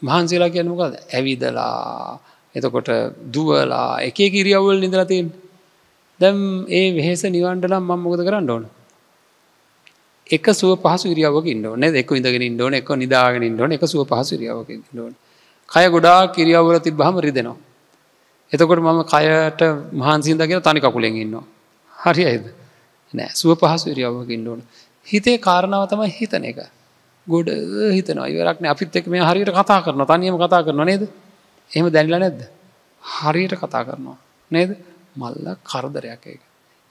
මහන්සේලා කියනමකද ඇවිදලා එතකොට දුවලා එක කිරියවල් නිදරතින් දැම් ඒ වෙහෙස නිවන්ටනම් මං මොකද කරන්න ඕන? එක සුව පහසු ඉරියාවක ඉන්නඩෝන දෙක ඉඳගෙන ඉන්නඩෝන එක නිදාගෙන ඉන්නඩෝන එක සුව පහසු ඉරියාවක ඉන්නඩෝන කය ගොඩා කිරියාවල ති බහම රිදෙනවා. එතකොට මම කයට මහන්සින්දගෙන තනි කකුලෙන් ඉන්නවා. හරි අයිද නෑ සුව පහසු ඉරියාවක ඉන්නඩෝන හිතේ කාරණාව තමයි හිතන එක. ගොඩ හිතනවා. ඉවරක්න අපිත් එක් මේ හරියට කතා කරන තනියම කතා කරන නේද? එහෙම දැනිල නැද්ද? හරියට කතා කරනවා. නේද? මල්ල කරදරයක් එක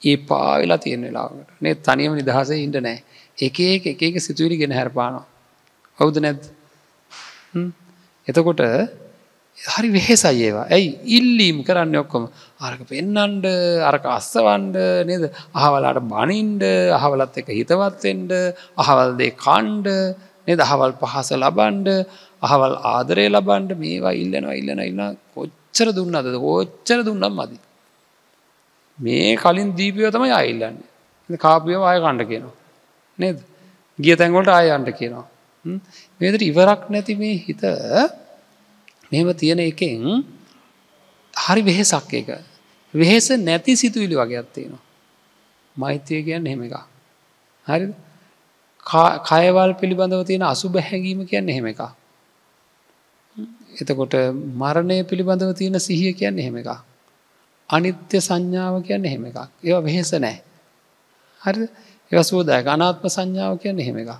ඒ පාවෙලා තියෙන වෙලාවට නේ තනියම නිදහස ඉට නෑ. එක එක එක එක සිතුවිලි ගෙන හැරපානවා. හවුද නැද්ද? එතකොට හරි වෙහෙසයි ඒවා. ඇයි? ඉල්ලීම් කරන්න ඔක්කොම. අරක පෙන්නන්ඩ අරක අස්සවන්ඩ නේද? අහවලාට බනින්ඩ අහවලත් එක හිතවත්වෙන්ඩ අහවල්දේ කණ්ඩ නෙ දහවල් පහස ලබන්ඩ අහවල් ආදරය ලබන්ඩ මේවා ඉල්ලනවා ඉල්ලන ඉන්න කොච්චර දුන්න අද ඕච්චර දුන්නම් මදි. මේ කලින් දීපිය තමයි අයිල්ලන්නේ කාපිය ආය කණ්ඩ කියනවා. නේද? ගිය තැන්ගොලට ආයන්ට කියනවා. මේදට ඉවරක් නැති මේ හිත මෙම තියෙන එකෙන් හරි වෙහෙසක් එක වෙහෙස නැති සිතුවිලි වගේ අත්තියෙනවා මෛත්‍යය කියන්න එහෙම එක හරි කයවල් පිළිබඳව තියෙන අසුබ හැඟීම කියන්න එහෙම එක එතකොට මරණය පිළිබඳව තියෙන සිහිය කියන්න එහෙම එක අනිත්‍ය සංඥාව කියන්න එහෙම එකක්. ඒවා වෙහෙස නෑ හරි ඒවසෝදාය අනාත්ම සංඥාව කියන්න එහෙම එක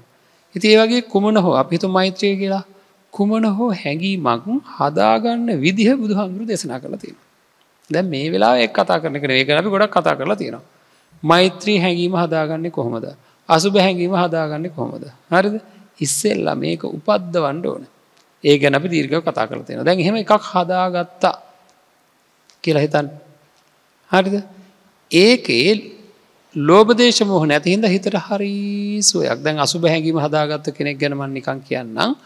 ඉති ඒ වගේ කුමන හෝ අපිතු මෛත්‍රය කියලා. කුමන හෝ හැඟීමක් හදාගන්න විදිහ බුදු හමුරු දෙසනා කළ තියෙන. දැ මේ වෙලා එක් කතා කරන කර ඒ අපි ගොඩක් කතා කරලා තියෙනවා. මෛත්‍රී හැඟීම හදාගන්නේ කොහොමද. අසුභ හැඟීම හදාගන්නේ කොහොමද. හරිද ඉස්සෙල්ලා මේක උපද්ද වන්ඩ ඕන. ඒ ගැන අපි දීර්ඝව කතා කර තියෙන දැන් එහෙම එකක් හදාගත්තා කියලා හිතන් හරිද ඒකේ ලෝබදේශ මොහ නැතිහින්ද හිතට හරි සුවයක් දැන් අසුබ හැඟීම හදාගත්ත කෙනෙක් ගැනමන් නිකං කියන්නම්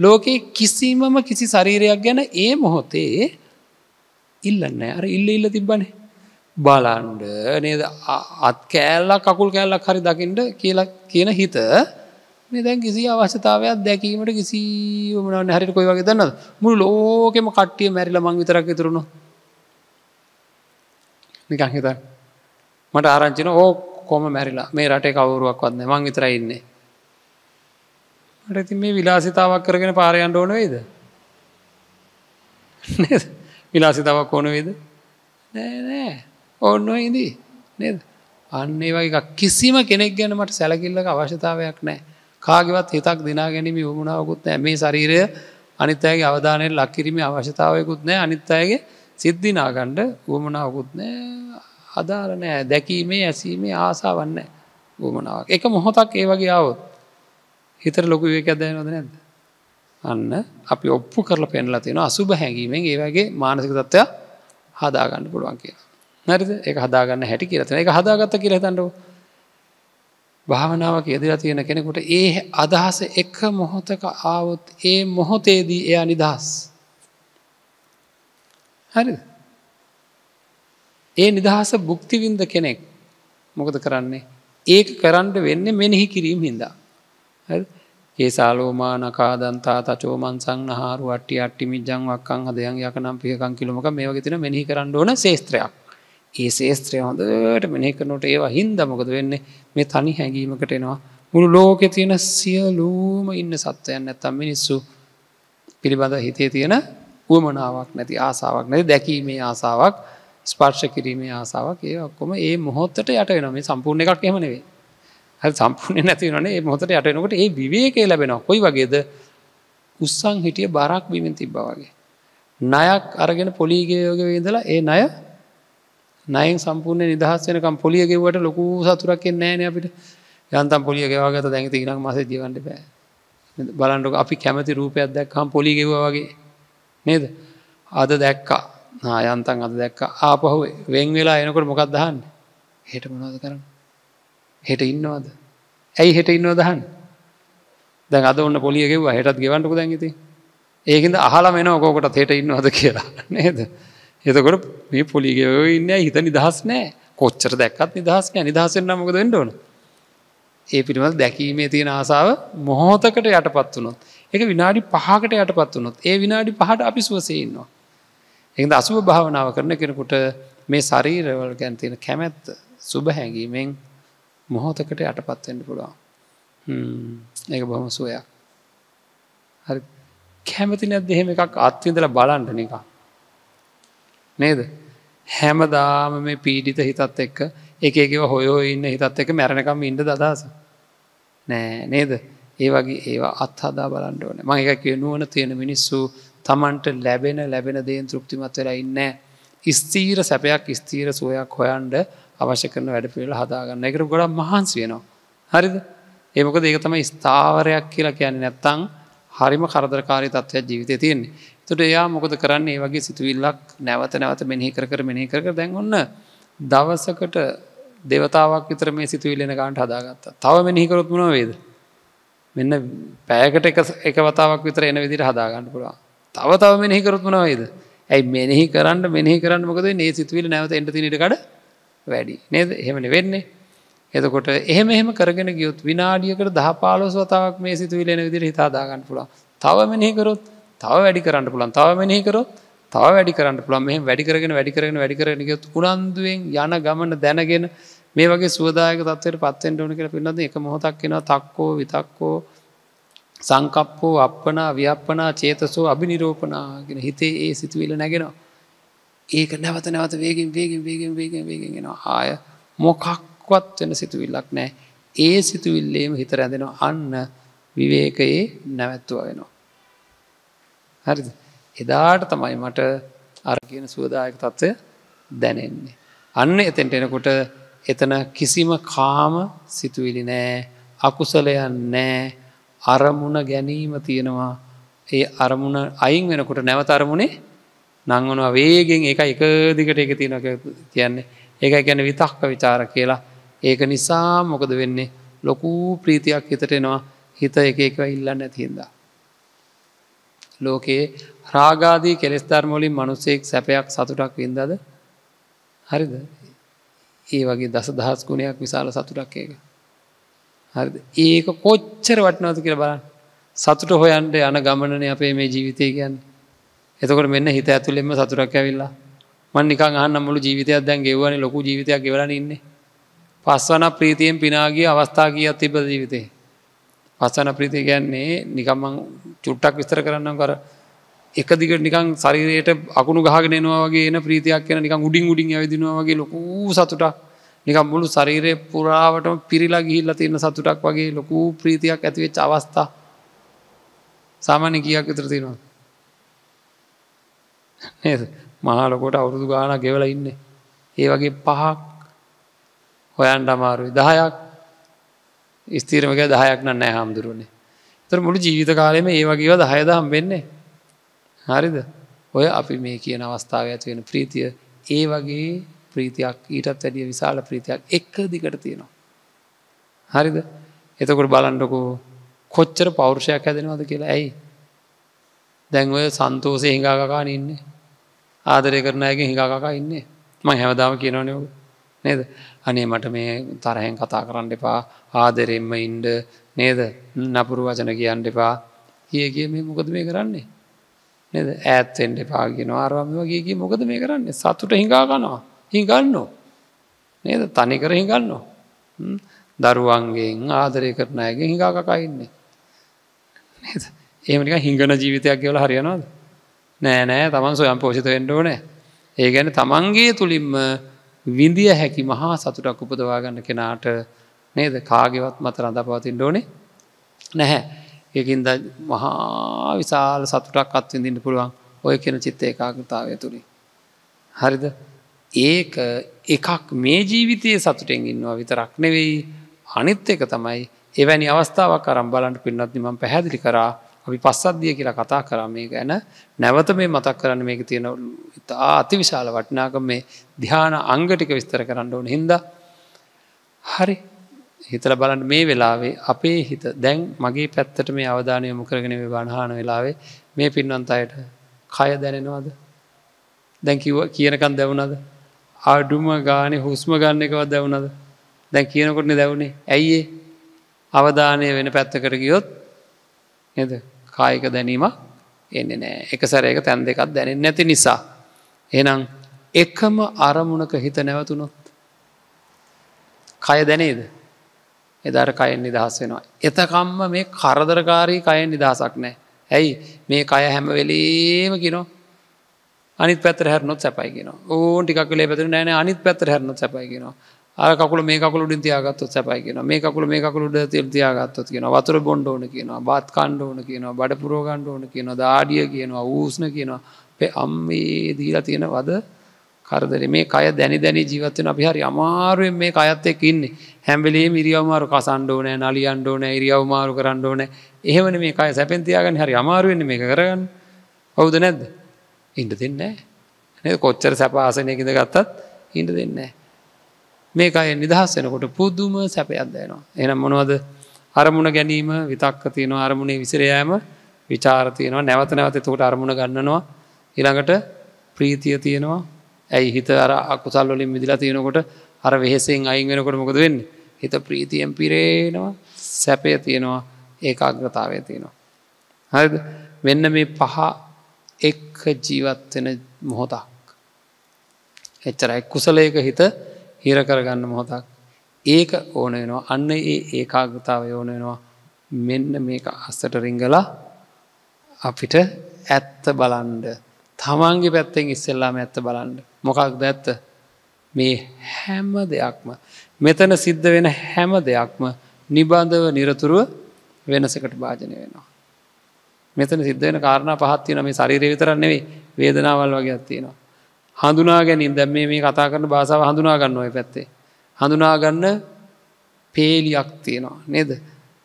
ලෝකයේ කිසිමම කිසි ශරීරයක් ගැන ඒ මොහොතේ ඉල්ලන්න අර ඉල්ල ඉල්ල තිබ්බනේ. බලන්ඩ නේද? අත් කෑල්ලක් කකුල් කෑල්ලක් හරි දකිින්ට කියලා කියන හිත මේ දැන් කිසි අවශ්‍යතාවයක් දැකීමට කිසි මනවන්න හරිට කොයි වගේ දන්නද මුළු ලෝකෙම කට්ටිය මැරිල මං විතරක් ඉතුරුණු නිකං හිත මට ආරංචින ඕ කොම මැරිලා මේ රටේ කවුරුවක් වත්න මං විතර ඉන්නේ. මට ඉතින් මේ විලාසිතාවක් කරගෙන පාරයන්ට ඕන වේද විලාසිතාවක් ඕන වේද නෑ නෑ. ඔන්න ඉදී නේද? අන්නේ වගේ කිසිම කෙනෙක් ගැන මට සැලකිල්ලක අවශ්‍යතාවයක් නෑ. කාගෙවත් හිතක් දිනා ගැනීම වුණාවකුත් නෑ. මේ ශරීරය අනිත්තයගේ අවධානයට ලක්කිරීම අවශ්‍යතාවයකුත් නෑ. අනිත්තයගේ සිද්ධිනාගණ්ඩ වුවමනාවකුත් නෑ. අදාල නෑ. දැකීමේ ඇසීමේ ආසාවන්න වුවමනාවක් එක මොහොතක් ඒ වගේ ආවොත් හිතර ලොකු වේක ඇදයි නොද නැද අන්න අපි ඔප්පු කරල පෙන්ලා තියෙන අසුභ හැඟීමෙන් ඒ වගේ මානසික තත්ත්වයක් හදාගන්න පුළුවන් කියලා. නැරිද එක හදාගන්න හැටි කියලතන එක හදාගත්ත කියල තන්නඩ භාවනාවක් යෙදලා තියෙන කෙනෙකුට ඒ අදහස එක මොහොතක ආවොත් ඒ මොහොතේදී එයා නිදහස්. හරි ඒ නිදහස බුක්තිවින්ද කෙනෙක් මොකද කරන්නේ? ඒක කරන්න වෙන්න මෙනෙහි කිරීම හින්දා. ඒසාලෝමා නකාදන්තා තචෝමන් සංහාරු අට්ටි අට්ටි මිජං වක්කං හදයන් යකනම් පියකං කිලමක මේ වගතින මෙහි කරන්න ඕන ශේත්‍රයක් ඒ ශේත්‍රය හොඳට මෙනෙහි කරනට ඒවා හින්ද මොකද වෙන්නේ? මේ තනි හැඟීමකට එනවා. මුළු ලෝකෙ තියෙන සියලූම ඉන්න සත්වයන් නැත්තම් මිනිස්සු පිළිබඳ හිතේ තියෙන වුවමනාවක් නැති ආසාාවක් නැති දැකීමේ ආසාාවක් ස්පර්ශ කිරීමේ ආසාාවක් ඒ ඔක්කොම ඒ මොහොත්තට යට වෙන මේ සම්පූර්ණ එකක් එමනෙවේ හ සම්පූර්ණය නැතිවනේ ඒ මොහොතට යටනකොට ඒ විවේකේ ලැබෙනවා. කොයි වගේද? උත්සං හිටිය බරක් බිමෙන් තිබ්බ වගේ. නයක් අරගෙන පොලිගයෝග වේදලා ඒ නය නයෙන් සම්පූර්ණ නිදහස් වෙනකම් පොලිය ගෙවට ලොකු සතුරක්ෙන් නෑන අපිට. යන්තම් පොලිය ගෙවාගත දැඟති ඉනක් මස ජීවන්ට බෑ. බලන්ටක අපි කැමති රූපයක් දැක්කම් පොලි ගෙව වගේ. නේද? අද දැක්කා. නායන්තන් අද දැක්ක. ආපහු වෙන් වෙලා එනකොට මොකක් දහන්න හෙට මොනවද කරන්න? හෙට ඉන්නවාද? ඇයි හෙට ඉන්නව දහන් දැන් අද ඔන්න පොලිය ගෙව හෙටත් ගෙවන්නක දැන්ගති ඒකද අහලා මෙන ඔකෝකට හෙට ඉන්නවද කියලා. *laughs* නේද? එතකොට මේ පොලිගෙව ඉන්න හිත නිදහස් නෑ. කොච්චර දැක්කත් නිදහස් නෑ. නිදහසෙන් නමක දෙන්නඩෝන ඒ පිළිබඳ දැකීමේ තියෙන ආසාව මොහෝතකට යටපත් වනොත් එක විනාඩි පහකට යටපත් වනොත් ඒ විනාඩි පහට අපි සුවසයන්නවා එද අසුභ භාවනාව කරන කෙනෙකුට මේ ශරීරවල් ගැන් තියෙන කැමැත්ත සුභ හැඟීමෙන් මොහොතකට යටපත්වෙන්න පුළුවන්. ඒක බොහොම සුවයක්. හරි. කැමති නැත් එහෙම එකක් අත්විඳල බලන්ට නික නේද? හැමදාම මේ පීඩිත හිතත් එක්ක එකකව හොයෝ ඉන්න හිතත් එක මැරණකම් ඉන්ඩ දදස. නෑ නේද? ඒ වගේ ඒවා අත්හදා බලන්ඩ ඕන. මං එකක් නුවන තියෙන මිනිස්සු තමන්ට ලැබෙන ලැබෙන දේෙන් තෘප්තිමත් වෙලා ඉන්න ස්තීර සැපයක් ස්තීර සුවයක් හොයන්ඩ අවශ්‍ය කරන වැඩ පිළ හදාගන්න. එකට ගොඩ මහන්ස වෙනවා. හරිද? ඒමක ඒක තමයි ස්ථාවරයක් කියලා කියන්නේ නැත්තං හරිම කරදරකාරි තත්වයක් ජීවිතය තියෙන්නේ. තුට එයා මොකද කරන්න? ඒ වගේ සිතුවිල්ලක් නැවත නැවත මෙහි කර කර මෙහි කර දැන් ඔන්න දවසකට දෙවතාවක් විතර මේ සිතුවිල්ලෙන ගාන්ට හදාගත්තා. තව මෙහිකරොත් මුණ වේද? මෙන්න පෑකට එක වතාවක් විතර එන විදිර හදාගන්න පුළුවන්. තව තව මෙහි කරොත් මුණ වේද? ඇයි මෙනෙහි කරන්න මෙහි කරන්න මොකද මේ සිතුවිල නැවත එට තිනටකඩ වැඩි. නේද? එහෙමන වෙන්නේ එතකොට එහෙම එහෙම කරගෙන ගියොත් විනාඩියකට දහ පාලොස් වතාවක් මේ සිතුවිලෙන විදිර හිතාදාගන්න පුළා තව මෙනෙහි කරොත් තව වැඩි කරන්න පුළන් තව මෙනෙහි කරොත් තව වැඩි කරන්න පුළන් මෙහ වැඩි කරගෙන වැඩි කරන වැඩි කරන ගොත් උනන්දුවෙන් යන ගමන දැනගෙන මේ වගේ සුවදායක තත්වයට පත්තෙන්ට ඕන කර පින්නද එක මොහොතක් කෙනවා තක්කෝ විතක්කෝ සංකප්පෝ අපපනා ව්‍යප්පනා චේතසෝ අභිනිරෝපනාගෙන හිතේ ඒ සිතුවිල නැගෙනවා. ඒක නැවත නැවත වේගෙන් වේගෙන් වේගෙන් වේගෙන් වේගෙන් ආය මොකක්වත් වෙන සිතුවිල්ලක් නෑ ඒ සිතුවිල්ලේම හිත රැඳෙනවා. අන්න විවේකයේ නැවැත්තුව වෙනවා. හරිද? එදාට තමයි මට අරගෙන සුවදායක තත්ත්වය දැනෙන්නේ. අන්න එතෙන්ට එනකොට එතන කිසිම කාම සිතුවිලි නෑ අකුසලයන් නෑ අරමුණ ගැනීම තියෙනවා. ඒ අරමුණ අයින් වෙනකොට නැවත අරමුණේ නංවන වේගෙන් එක එක දිකට එක තියන කියන්නේ. ඒක ගැන විතක්ක විචාර කියලා. ඒක නිසා මොකද වෙන්නේ? ලොකූ ප්‍රීතියක් හිතට එනවා. හිත එක එක ඉල්ලන්න ඇතිහින්දා. ලෝකයේ රාගාදී කෙස් ධර්මෝලින් මනුස්සෙක් සැපයක් සතුටක් වින්දද? හරිද? ඒ වගේ දස දහස් ගුණයක් විශාල සතුටක් ඒක. හරි ඒක කොච්චර වටනවත කියල බලන්න. සතුට හොයන්ට යන ගමනන අපේ මේ ජීවිතය කියන්න. එතකොට මෙන්න හිත ඇතුළෙම සතුරක් ඇවිල්ලා මන් නිකන් අහන්න මුළු ජීවිතයක් දැන් ගෙවන ලොකු ජීවිතයක් ගෙවලන ඉන්නේ. පස්වන ප්‍රීතියෙන් පිනාගිය අවස්ථා කියත් තිබ ජීවිතේ? පස්සන ප්‍රීතිය ගැන්නේ නිකම්මං චුට්ටක් විස්තර කරන්න කර එක දිගට නිකන් ශරීරයට අකුණු ගහගෙනවා වගේ එන ප්‍රීතියක් කියන නිකන් උඩින් උඩින් ඇවිදිනවා වගේ ලොකූ සතුටක්. නිකම් මුළු ශරීරය පුරාවටම පිරිලා ගිහිල්ලා තියෙන සතුටක් වගේ ලොකු ප්‍රීතියක් ඇතිවෙච්ච අවස්ථා. සාමාන්‍ය කියක් විතර තියෙනවා නේද? මහලොකොට අවුරුදු ගාන ගෙවල ඉන්න. ඒ වගේ පහක් හොයන්ට අමාරුයි. දහයක්. ස්තීරමක දහයක් නෑ හාමුදුරුවනේ. තර මුළු ජීවිත කාලෙම ඒ වගේව දහයදහම් වෙන්නේ. හරිද? ඔය අපි මේ කියන අවස්ථාව ඇති වෙන ප්‍රීතිය ඒ වගේ ප්‍රීතියක් ඊටත් වැඩිය විශාල ප්‍රීතියක් එක්ක දිකට තියෙනවා. හරිද? එතකොට බලන්ඩකෝ කොච්චර පෞරුෂයක් හැදෙනවද කියලා. ඇයි? දැන් ඔය සන්තෝසය හිඟාකකාන ඉන්නේ. ආදරය කරන ඇගේ හිඟාකකා ඉන්නේ. මං හැවදාම කියනවනයෝක නේද? අනේ මට මේ තරහෙන් කතා කරන්න එපා. ආදරෙන්ම ඉන්ඩ නේද? නපුරු වචන කියන්න එපා. කියගේ මේ මොකද මේ කරන්නේ? නද? ඇත්තෙන්ට පාගෙන ආරවාම වගේ මොකද මේ කරන්නේ? සතුට හිඟා කනවා හිඟන්නෝ. නේද? තනිකර හිඟන්නෝ. දරුවන්ගෙන් ආදරය කරන ඇගේ හිඟා කකයින්නේ නේද? ඒමනික හිංගන ජීවිතයක් කියවල හරියනවාද? නෑ නෑ. තමන් සොයම් පෝෂිත වෙන්ඩෝ නෑ ඒ ගැන තමන්ගේ තුළින්ම විඳිය හැකි මහා සතුටක් උපදවාගන්න කෙනාට නේද? කාගෙවත් මත රඳ පවතින් ඩෝනේ නැහැ. ඒකින්ද මහා විශාල සතුටක් අත්විඳින්න පුළුවන් ඔය කෙන චිත්ත ඒකාගතාවය තුළින්. හරිද? ඒක එකක් මේ ජීවිතයේ සතුටෙන් ඉන්නවා විතරක් නෙවෙයි. අනිත් එක තමයි එවැනි අවස්ථාවක් කරම් බලන්ට පින්නත් නිමම් පැහැදිලි කරා. අපි පස්සද්ධිය කියලා කතා කරා මේ ගැන. නැවත මේ මතක් කරන්න මේක තියෙන ඉතා අති විශාල වටිනාක මේ දිහාන අංගටික විස්තර කරන්න ඕන හින්ද. හරි. හිතල බලන්න මේ වෙලාවේ අපේ හිත දැන් මගේ පැත්තට මේ අවධානය මුකරගෙන බණහාන වෙලාවේ මේ පින්වන්ත අයට කය දැනෙනවාද? දැන් කිව කියනකන් දැවුණද? අඩුම ගානෙ හුස්ම ගන්න එකවත් දැවුණද? දැන් කියනකොටන දැවුණේ ඇයිඒ අවධානය වෙන පැත්තකට ගියොත් එද කායික දැනීම එන්නේ නෑ එක සැරයක තැන් දෙකක් දැනෙන් නැති නිසා. එනම් එකම අරමුණක හිත නැවතුනොත් කය දැනේද? එදර කයෙන් නිදහස් වෙනවා. එතකම්ම මේ කරදරකාරී කයෙන් නිදහසක් නෑ. ඇයි? මේ කය හැම වෙලේම කිනෝ අනි පැතර හැරනොත් සැපයිගෙන ඕන් ටිකක්ලේ පැතර නෑන අනිත් පැතර හැරනොත් සැපයිගෙනවා අර කකුල මේ කකුළු ඩින් තියාගත්තොත් සැපයිගෙන මේ කකුල මේ කකුළුඩ තිල් තියාගත්තොත් කියන වතුර බොන්්ඩෝන කියනවා. බත් කණ්ඩෝන කියනවා. බඩ පුරෝගණ්ඩෝන කියනවා. දාඩිය කියනවා. ඌස්න කියනවා. පෙ අම්මේ දීලා තියෙන වද කරදර. මේ කය දැනි දැනි ජීවත්වෙන අපි හරි අමාරුවෙන් මේ අයත් එක් ඉන්නේ. හැම්බලේ මිරියවමාරු කසන්ඩෝනෑ නලියන්ඩෝන ඉරියවමාරු කරන්නඩෝන එහෙවන මේ කය සැපෙන්තියාගන්න හරි අමාරුවෙන් මේ කරගන්න. ඔවුද නැද්ද? ඉන්ඩ දෙන්නෑ නද? කොච්චර සැපාසනයකිද ගත්තත් ඉන්ඩ දෙන්නෑ මේ අය නිදහස් වෙනකොට පුද්දුම සැපයක් දයනවා එනම් මොනවද? අරමුණ ගැනීම විතක්ක තියෙනවා අරමුණේ විසිරයෑම විචාරතියනවා නැවත නැවත තෝට අරමුණ ගන්නනවා. ඉළඟට ප්‍රීතිය තියෙනවා. ඇයි හිත අර අකුසල් වලින් විදිලා තියෙනකොට අර වෙහෙසෙන් අයින් වෙනකොට මොකද වෙන්නේ? හිත ප්‍රීතියෙන් පිරේනවා. සැපය තියෙනවා. ඒකාග්‍රතාවය තියෙනවා. හරිද? මෙන්න මේ පහ එක්ක ජීවත් වෙන මොහොතක්. එච්චරයි. කුසලයක හිත හිර කරගන්න මොහොතක්. ඒක ඕන වෙනවා. අන්න ඒ ඒකාග්‍රතාව ඕන වෙනවා. මෙන්න මේක අස්සට රිංගලා අපිට ඇත්ත බලන්ඩ තමන්ගේ පැත්තෙන් ඉස්සෙල්ලාම ඇත්ත බලන්ඩ මොකක්ද ඇත්ත? මේ හැම දෙයක්ම. මෙතන සිද්ධ වෙන හැම දෙයක්ම නිබන්ධව නිරතුරුව වෙනසකට භාජනය වෙනවා. මෙතන සිද්ධ වෙන කාරණ පහත්තියන මේ ශරීරය විතරන්නෙවේ වේදනාවල් වගේ ඇත්තියෙනවා. හඳුනා ගැනින් දැම් මේ කතා කරන භාසාාව හඳුනාගන්න ඔය පැත්තේ. හඳුනාගන්න පේලියක් තියෙනවා නේද.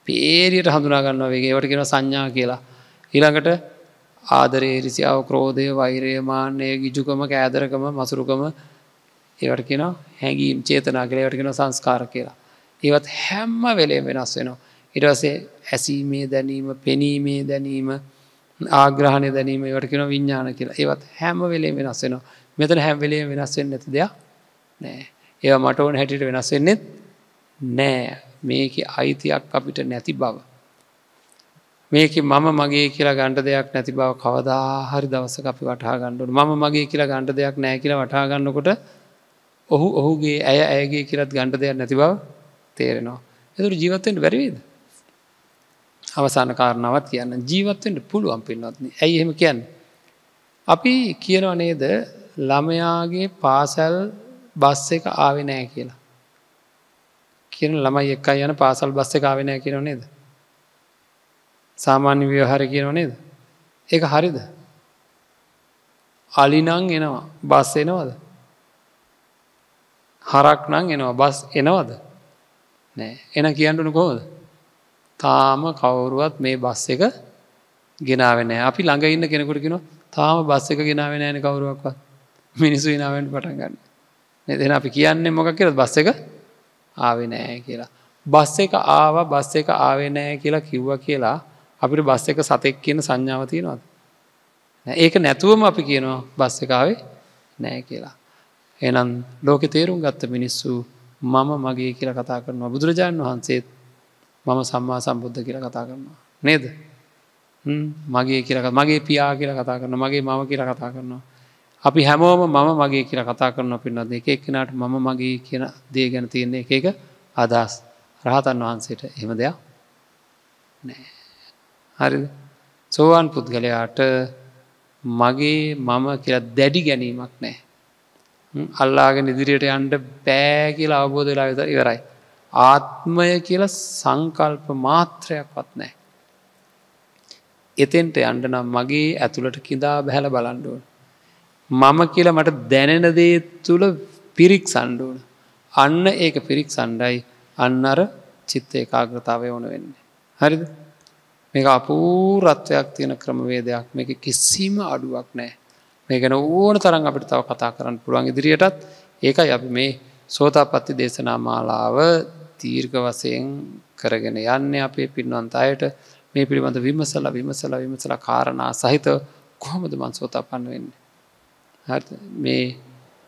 පේරියට හඳුනාගන්න වගේ වට කියෙන සංඥා කියලා. ඊළඟට ආදරේ රිසිාව ක්‍රෝධය වෛරය මාන්‍යය ගිජුකම කෑදරකම මසුරුකම ඒවට කියෙන හැඟීම් චේතනා කළේවට කෙන සංස්කාර කියලා. ඒවත් හැම්ම වෙලේ වෙනස් වෙනවා. ඉටවසේ ඇසීමේ දැනීම පෙනීමේ දැනීම ආග්‍රහණය දැනීම වට කෙන විඤ්ඥාන කියලා ඒවත් හැම වෙලේ වෙනස් වෙනවා මෙතන හැම් වෙලේ වෙනස් වෙන්න ඇති දෙයක් නෑ ඒවා මට ඕන හැටිට වෙනස් වෙන්නෙත් නෑ මේක අයිතියක් අපිට නැති බව. මේක මම මගේ කියලා ගණඩ දෙයක් නැති බව කවදාහරි දවස අපි වටහා ගණ්ඩුට ම මගේ කියලා ගණඩ දෙයක් නෑ කියලා වටහා ගන්නකොට ඔහු ඔහුගේ ඇය ඇයගේ කියලත් ගණඩ දෙයක් නැති බව තේරෙනවා. එතුර ජීවත්තෙන්ට බැරිවේද. අවසාන කාරණාවත් කියන්න ජීවත්වෙන්ට පුළුවන් පින්නත්න ඇයි එහෙම කියන්න. අපි කියනවා නේද ළමයාගේ පාසැල් බස් එක ආවෙ නෑ කියලා. කියන ළමයි එක්ක යන පාසල් බස්ස කාවෙ නෑ කියනව නේද. සාමාන්‍ය ව්‍යවහර කියනව නේද. ඒක හරිද. අලිනං එනවා බස් එනවද. හරක් නං එනවා බස් එනවද. නෑ එන කියන්නටනු කෝද. තාම කවුරුවත් මේ බස් එක ගෙනාවෙන අපි ළඟ ඉන්න කෙනෙකුට කියෙන තාම බස් එක ගෙනාවෙන ෑන කවරුවක්වත් මිනිසු ඉනාවෙන්ට පටන් ගන්න දෙන අපි කියන්නේ මොක කියල බස් එක ආවෙ නෑ කියලා. බස් එක ආව බස් එක ආවෙ නෑ කියලා කිව්ව කියලා අපිට බස් එක සතෙක් කියන සංඥාව තියෙනවාද. ඒක නැතුවම අපි කියනවා බස් එකාවේ නෑ කියලා. එනම් ලෝක තේරුම් ගත්ත මිනිස්සු මම මගේ කියලා කතා කරනවා බුදුරජාණන් වහන්සේත් මම සම්මා සම්බුද්ධ කියලා කතා කරනවා. නේද? මගේ කියලක මගේ පියා කියලා කතා කරන මගේ මම කියලා කතා කරනවා. අපි හැමෝම මම මගේ කියලා කතා කරන පින්නත් එක එක්කෙනට මම මගේ කියන දේ ගැන තියන්නේ එක එක අදස් රහතන් වහන්සේට එහෙම දෙයක් නෑ. හරි සෝවාන් පුද්ගලයාට මගේ මම කියලා දැඩි ගැනීමක් නෑ. අල්ලාගෙන ඉදිරියට යන්ට බෑ කියලා අවබෝධ වෙලා විතර ඉවරයි. ආත්මය කියලා සංකල්ප මාත්‍රයක්වත් නෑ. එතෙන්ට යන්ට නම් මගේ ඇතුළට කිදා බැහැල බලන්ඩුවන්. මම කියල මට දැනෙන දේ තුළ පිරික් සණ්ඩුවන. අන්න ඒක පිරික් සණ්ඩයි අන්න අර චිත්ත ඒකාග්‍රතාවය ඕන වෙන්නේ. හරිද මේක අපූරත්වයක් තියෙන ක්‍රමවේදයක් මේක කිසිම අඩුවක් නෑ. මේකන ඕන තරන් අපිට තව කතා කරන්න පුළුවන් ඉදිරියටත් ඒකයි අපි මේ සෝතා පත්ති දේශනා මාලාව තීර්ඝ වසයෙන් කරගෙන යන්න අපේ පින්වන්ත අයට මේ පිළිබඳ විමසල විමසල විමසල කාරණා සහිත කොහොමද මන් සෝතාපන්න වෙන්නේ. මේ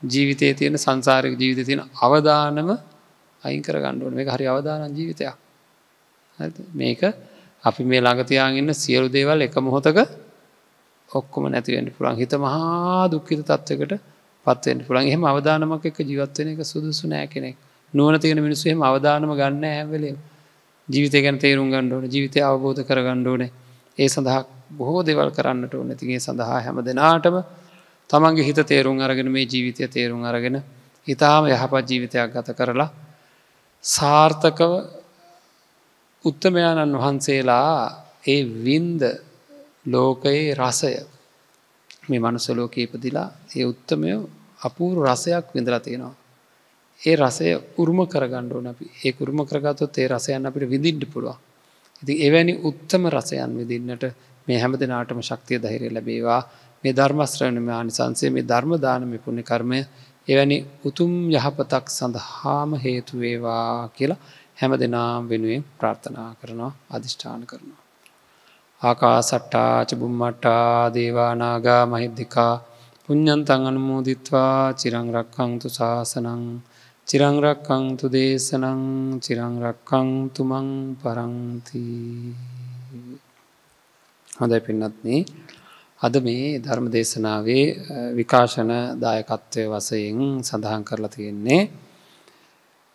ජීවිතය තියෙන සංසාරක ජීවිත තියෙන අවධානම අයිංකර ගණ්ඩුවන මේ හරි අවධානන් ජීවිතයක්. මේක අපි මේ ළඟතියාගන්න සියලු දේවල් එක මොහොතක ඔක්කොම නැතිවෙන්ට පුළන් හිත මහා දුක්කිත තත්වකට පත්වෙන් පුළන් එහෙම අවධානමක් එක ජීවත්වන එක සුදුසු නෑ කෙනෙක්. නුවන තියෙන මිනිස්සුහෙම අවධානම ගන්න හැවලේ ජීවිතය ගැන තේරුම් ගණ්ඩෝන ජීවිතය අවබෝධ කර ගණ්ඩෝන ඒ සඳහා බොහෝ දෙවල් කරන්නට ඕන. තිගේ සඳහා හැම දෙනාටම තමන්ගේ හිත තේරුම් අරගෙන මේ ජීවිතය තේරුම් අරගෙන ඉතාම යහපත් ජීවිතයක් ගත කරලා සාර්ථකව උත්තමයාණන් වහන්සේලා ඒ වින්ද ලෝකයේ රසය මේ මනුසලෝක ඉපදිලා ඒ උත්තමය අපූරු රසයක් විඳලා තියෙනවා. ඒ රසය උරුම කරගණ්ඩුවන අපි ඒ උරුම කරගතොත් ඒ රසයන් අපිට විදිින්ට පුළුවන්. ඉති එවැනි උත්තම රසයන් විදින්නට මේ හැම දෙනාටම ශක්තිය දහිරය ලැබේවා මේ ධර්මස්ත්‍රවනම ආනිසන්සේ මේ ධර්මදානම පුුණ කර්මය එවැනි උතුම් යහපතක් සඳහාම හේතුවේවා කියලා හැම දෙනාම් වෙනුවෙන් ප්‍රාර්ථනා කරනවා අධිෂ්ඨාන කරනවා. ආකා සට්ටාච බුම්මට්ටා දේවානාගා මහිද්දිකා පුඤ්ඥන්තන් අනුමෝදිත්වා චිරංරක්කංතු ශාසනං චිරංරක්කංතු දේශනං චිරංරක්කං තුමං පරංති හොඳයි පින්නත්න්නේ අද මේ ධර්ම දේශනාවේ විකාශන දායකත්වය වසයෙන් සඳහන් කරලා තියෙන්නේ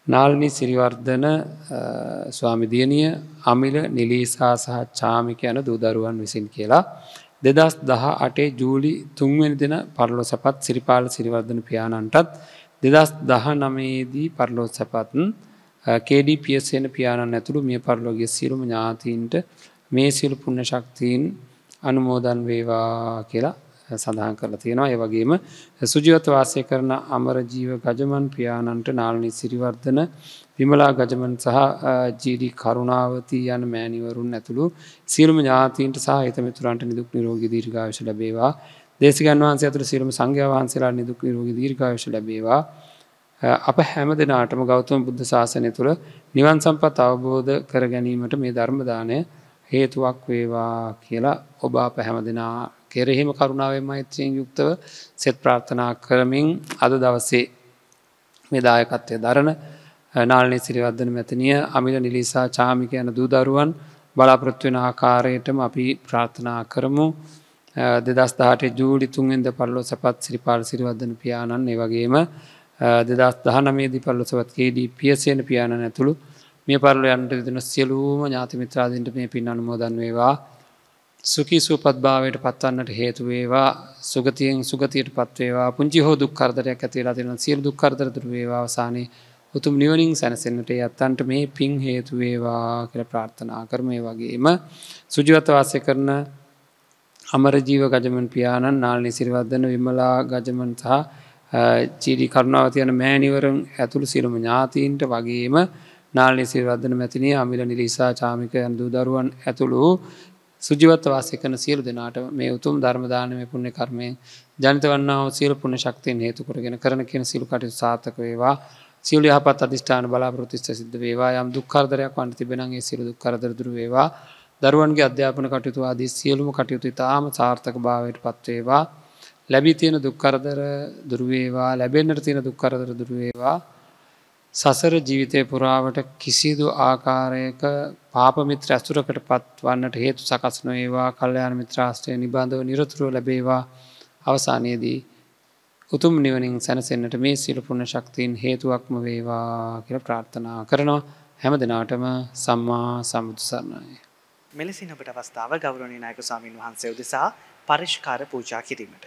නාල්නි සිරිවර්ධන ස්වාමිදියනිය අමිල නිලීසා සහ චාමික යන දූදරුවන් විසින් කියලා දෙදස් දහ අටේ ජූලි තුන්වෙනි දෙන පරලෝ සැපත් සිරිපාල සිරිවර්ධන පියාණන්ටත් දෙදස් දහ නමේදී පරලෝ සැපත්න් කේඩී පියසේන පියාණන් ඇතුළු මිය පරලෝගේ සිරුම ඥාතීන්ට මේ සියලු පුුණ්‍ය ශක්තිීන් අනුමෝදන් වේවා කියලා සඳහන් කරලා තියෙනවා. ඒ වගේම සුජීවත වාසය කරන අමරජීව ගජමන් පියාණන්ට නාලනී සිරිවර්ධන විමලා ගජමන් සහ ජීඩි කරුණාවතී යන මෑනිවරුන් ඇතුළු සියලුම ඥාතීන්ට සහ හිතමිතුරන්ට නිදුක් නිරෝගී දීර්ඝායුෂ ලැබේවා. දේශකයන් වහන්සේ අතුර සියලුම සංඝයා වහන්සේලා නිදුක් නිරෝගී දීර්ඝායුෂ ලැබේවා. අප හැම දෙනාටම ගෞතම බුද්ධ ශාසනය තුළ නිවන් සම්පත් අවබෝධ කර ගැනීමට මේ ධර්මදානය හේතුවක් වේවා කියලා ඔබ අප හැම දෙනා කෙරෙහිම කරුණාවෙන් මෛත්‍රියෙන් යුක්තව සෙත් ප්‍රාර්ථනා කරමින් අද දවසේ මේ දායකත්වය දරන නාලනී සිරිවර්ධන මැතනිය අමිල නිලිසා චාමික යන දූදරුවන් බලාපොරොත්තු වෙන ආකාරයටම අපි ප්‍රාර්ථනා කරමු. දෙදස් දහට ජූලි තුන්ෙන්ද පල්ලෝ සපත් සිරිපාල් සිරිවර්ධන පියාණන් ඒ වගේම දෙදස් දහනමේදී පල්ලොසවත් කේදී පියසයන පියාණන් ඇතුළු මේ පරලයන්ට දෙන සියලූම ඥාතිමිත්‍රාදීන්ට මේ පින් අනුමෝදන් වේවා. සුකී සූපත් භාවයට පත්වන්නට හේතුවේවා සුගතියෙන් සුගතියට පත්වේවා පුංචි හෝ දුක් කරදරයක් ඇතිවෙලා තියෙන සියලු දුක් කරදර දුර වේවා. අවසානයේ උතුම් නිවනින් සැනසෙන්නට යත්තන්ට මේ පින් හේතු වේවා කියලා ප්‍රාර්ථනා කරමු. ඒ වගේම සුජීවත වාසය කරන අමරජීව ගජමන් පියාණන් නාලනී සිරිවර්ධන විමලා ගජමන් සහ චීඩි කරුණාවති යන මෑණිවරුන් ඇතුළු සියලුම ඥාතීන්ට වගේම නාලනී සිරිවර්ධන මැතිනිය අමිල නිලිසා චාමික යන දූ දරුවන් ඇතුළු සුජීවත්ව වාසය කරන සියලු දෙනාට මේ උතුම් ධර්ම දානමය පුණ්‍ය කර්මයෙන් ජනිත වන්නා වූ සියලු පුණ්‍ය ශක්තියන් හේතු කරගෙන කරන කියන සියලු කටයුතු සාර්ථක වේවා. සියලු යහපත් අධිෂ්ඨාන බලාපොරොත්තු ඉෂ්ට සිද්ධ වේවා. යම් දුක් කරදරයක් වන්න තිබෙනම් ඒ සියලු දුක් කරදර දුරු වේවා. දරුවන්ගේ අධ්‍යාපන කටයුතු ආදී සියලුම කටයුතු ඉතාම සාර්ථක භාවයට පත් වේවා. ලැබී තියෙන දුක් කරදර දුරු වේවා. ලැබෙන්නට තියෙන දුක් කරදර දුරු වේවා. සසර ජීවිතය පුරාවට කිසිදු ආකාරයක පාපමිත්‍ර ඇසුරකට පත්වන්නට හේතු සකස් නොඒවා කල්්‍යයාන මිත්‍රාස්ට්‍රය නිබඳව නිරතුරුව ලැබේවා අවසානයේදී උතුම් නිවනින් සැනසෙන්න්නට මේ සිලපුුණ ශක්තිීන් හේතුවක්ම වේවා කියල ප්‍රාර්ථනා කරනවා හැම දෙනාටම සම්මා සම්බුදු සරණය. මෙලෙසින් ඔබට අවස්ථාව ගෞරවනීය නායක ස්වාමින් වහන්සේ උදෙසා පරිෂ්කාර පූජා කිරීමට.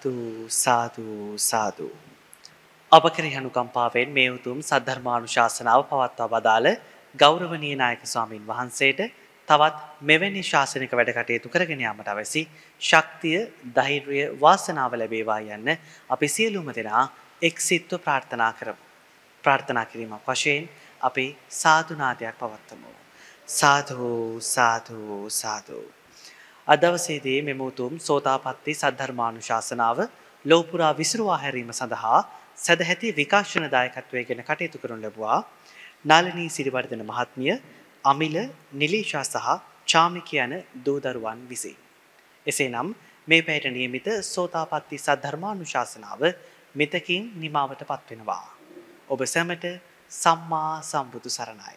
සාදු සාදු සාදු. අප කෙරෙහි අනුකම්පාවෙන් මේ උතුම් සද්ධර්මානුශාසනාව පවත්වා වදාළ ගෞරවනීය නායක ස්වාමින් වහන්සේට තවත් මෙවැනි ශාසනික වැඩ කටයුතු කරගෙන යාමට අවැසි ශක්තිය ධෛර්යය වාසනාව ලැබේවා යන්න අපි සියලුම දෙනා එක්සිත්ව ප්‍රාර්ථනා කරමු. ප්‍රාර්ථනා කිරීමක් වශයෙන් අපි සාදුනාදයක් පවත්වමු. සාධූ සාධූ සාධූ. අදවසේදී මෙම උතුම් සෝතාපට්ටි සද්ධර්මානුශාසනාව ලෝපුරා විසිරුවා හැරීම සඳහා සැදැහැති විකාශන දායකත්වය ගෙන කටයුතු කරනු ලැබුවා නාලනී සිරිවර්ධන මහත්මිය අමිල නිලීෂා සහ චාමික යන දූදරුවන් විසින්. එසේනම් මේ පැයට නියමිත සෝතාපට්ටි සද්ධර්මානුශාසනාව මෙතකින් නිමාවට පත්වෙනවා. ඔබ සැමට සම්මා සම්බුදු සරණයි.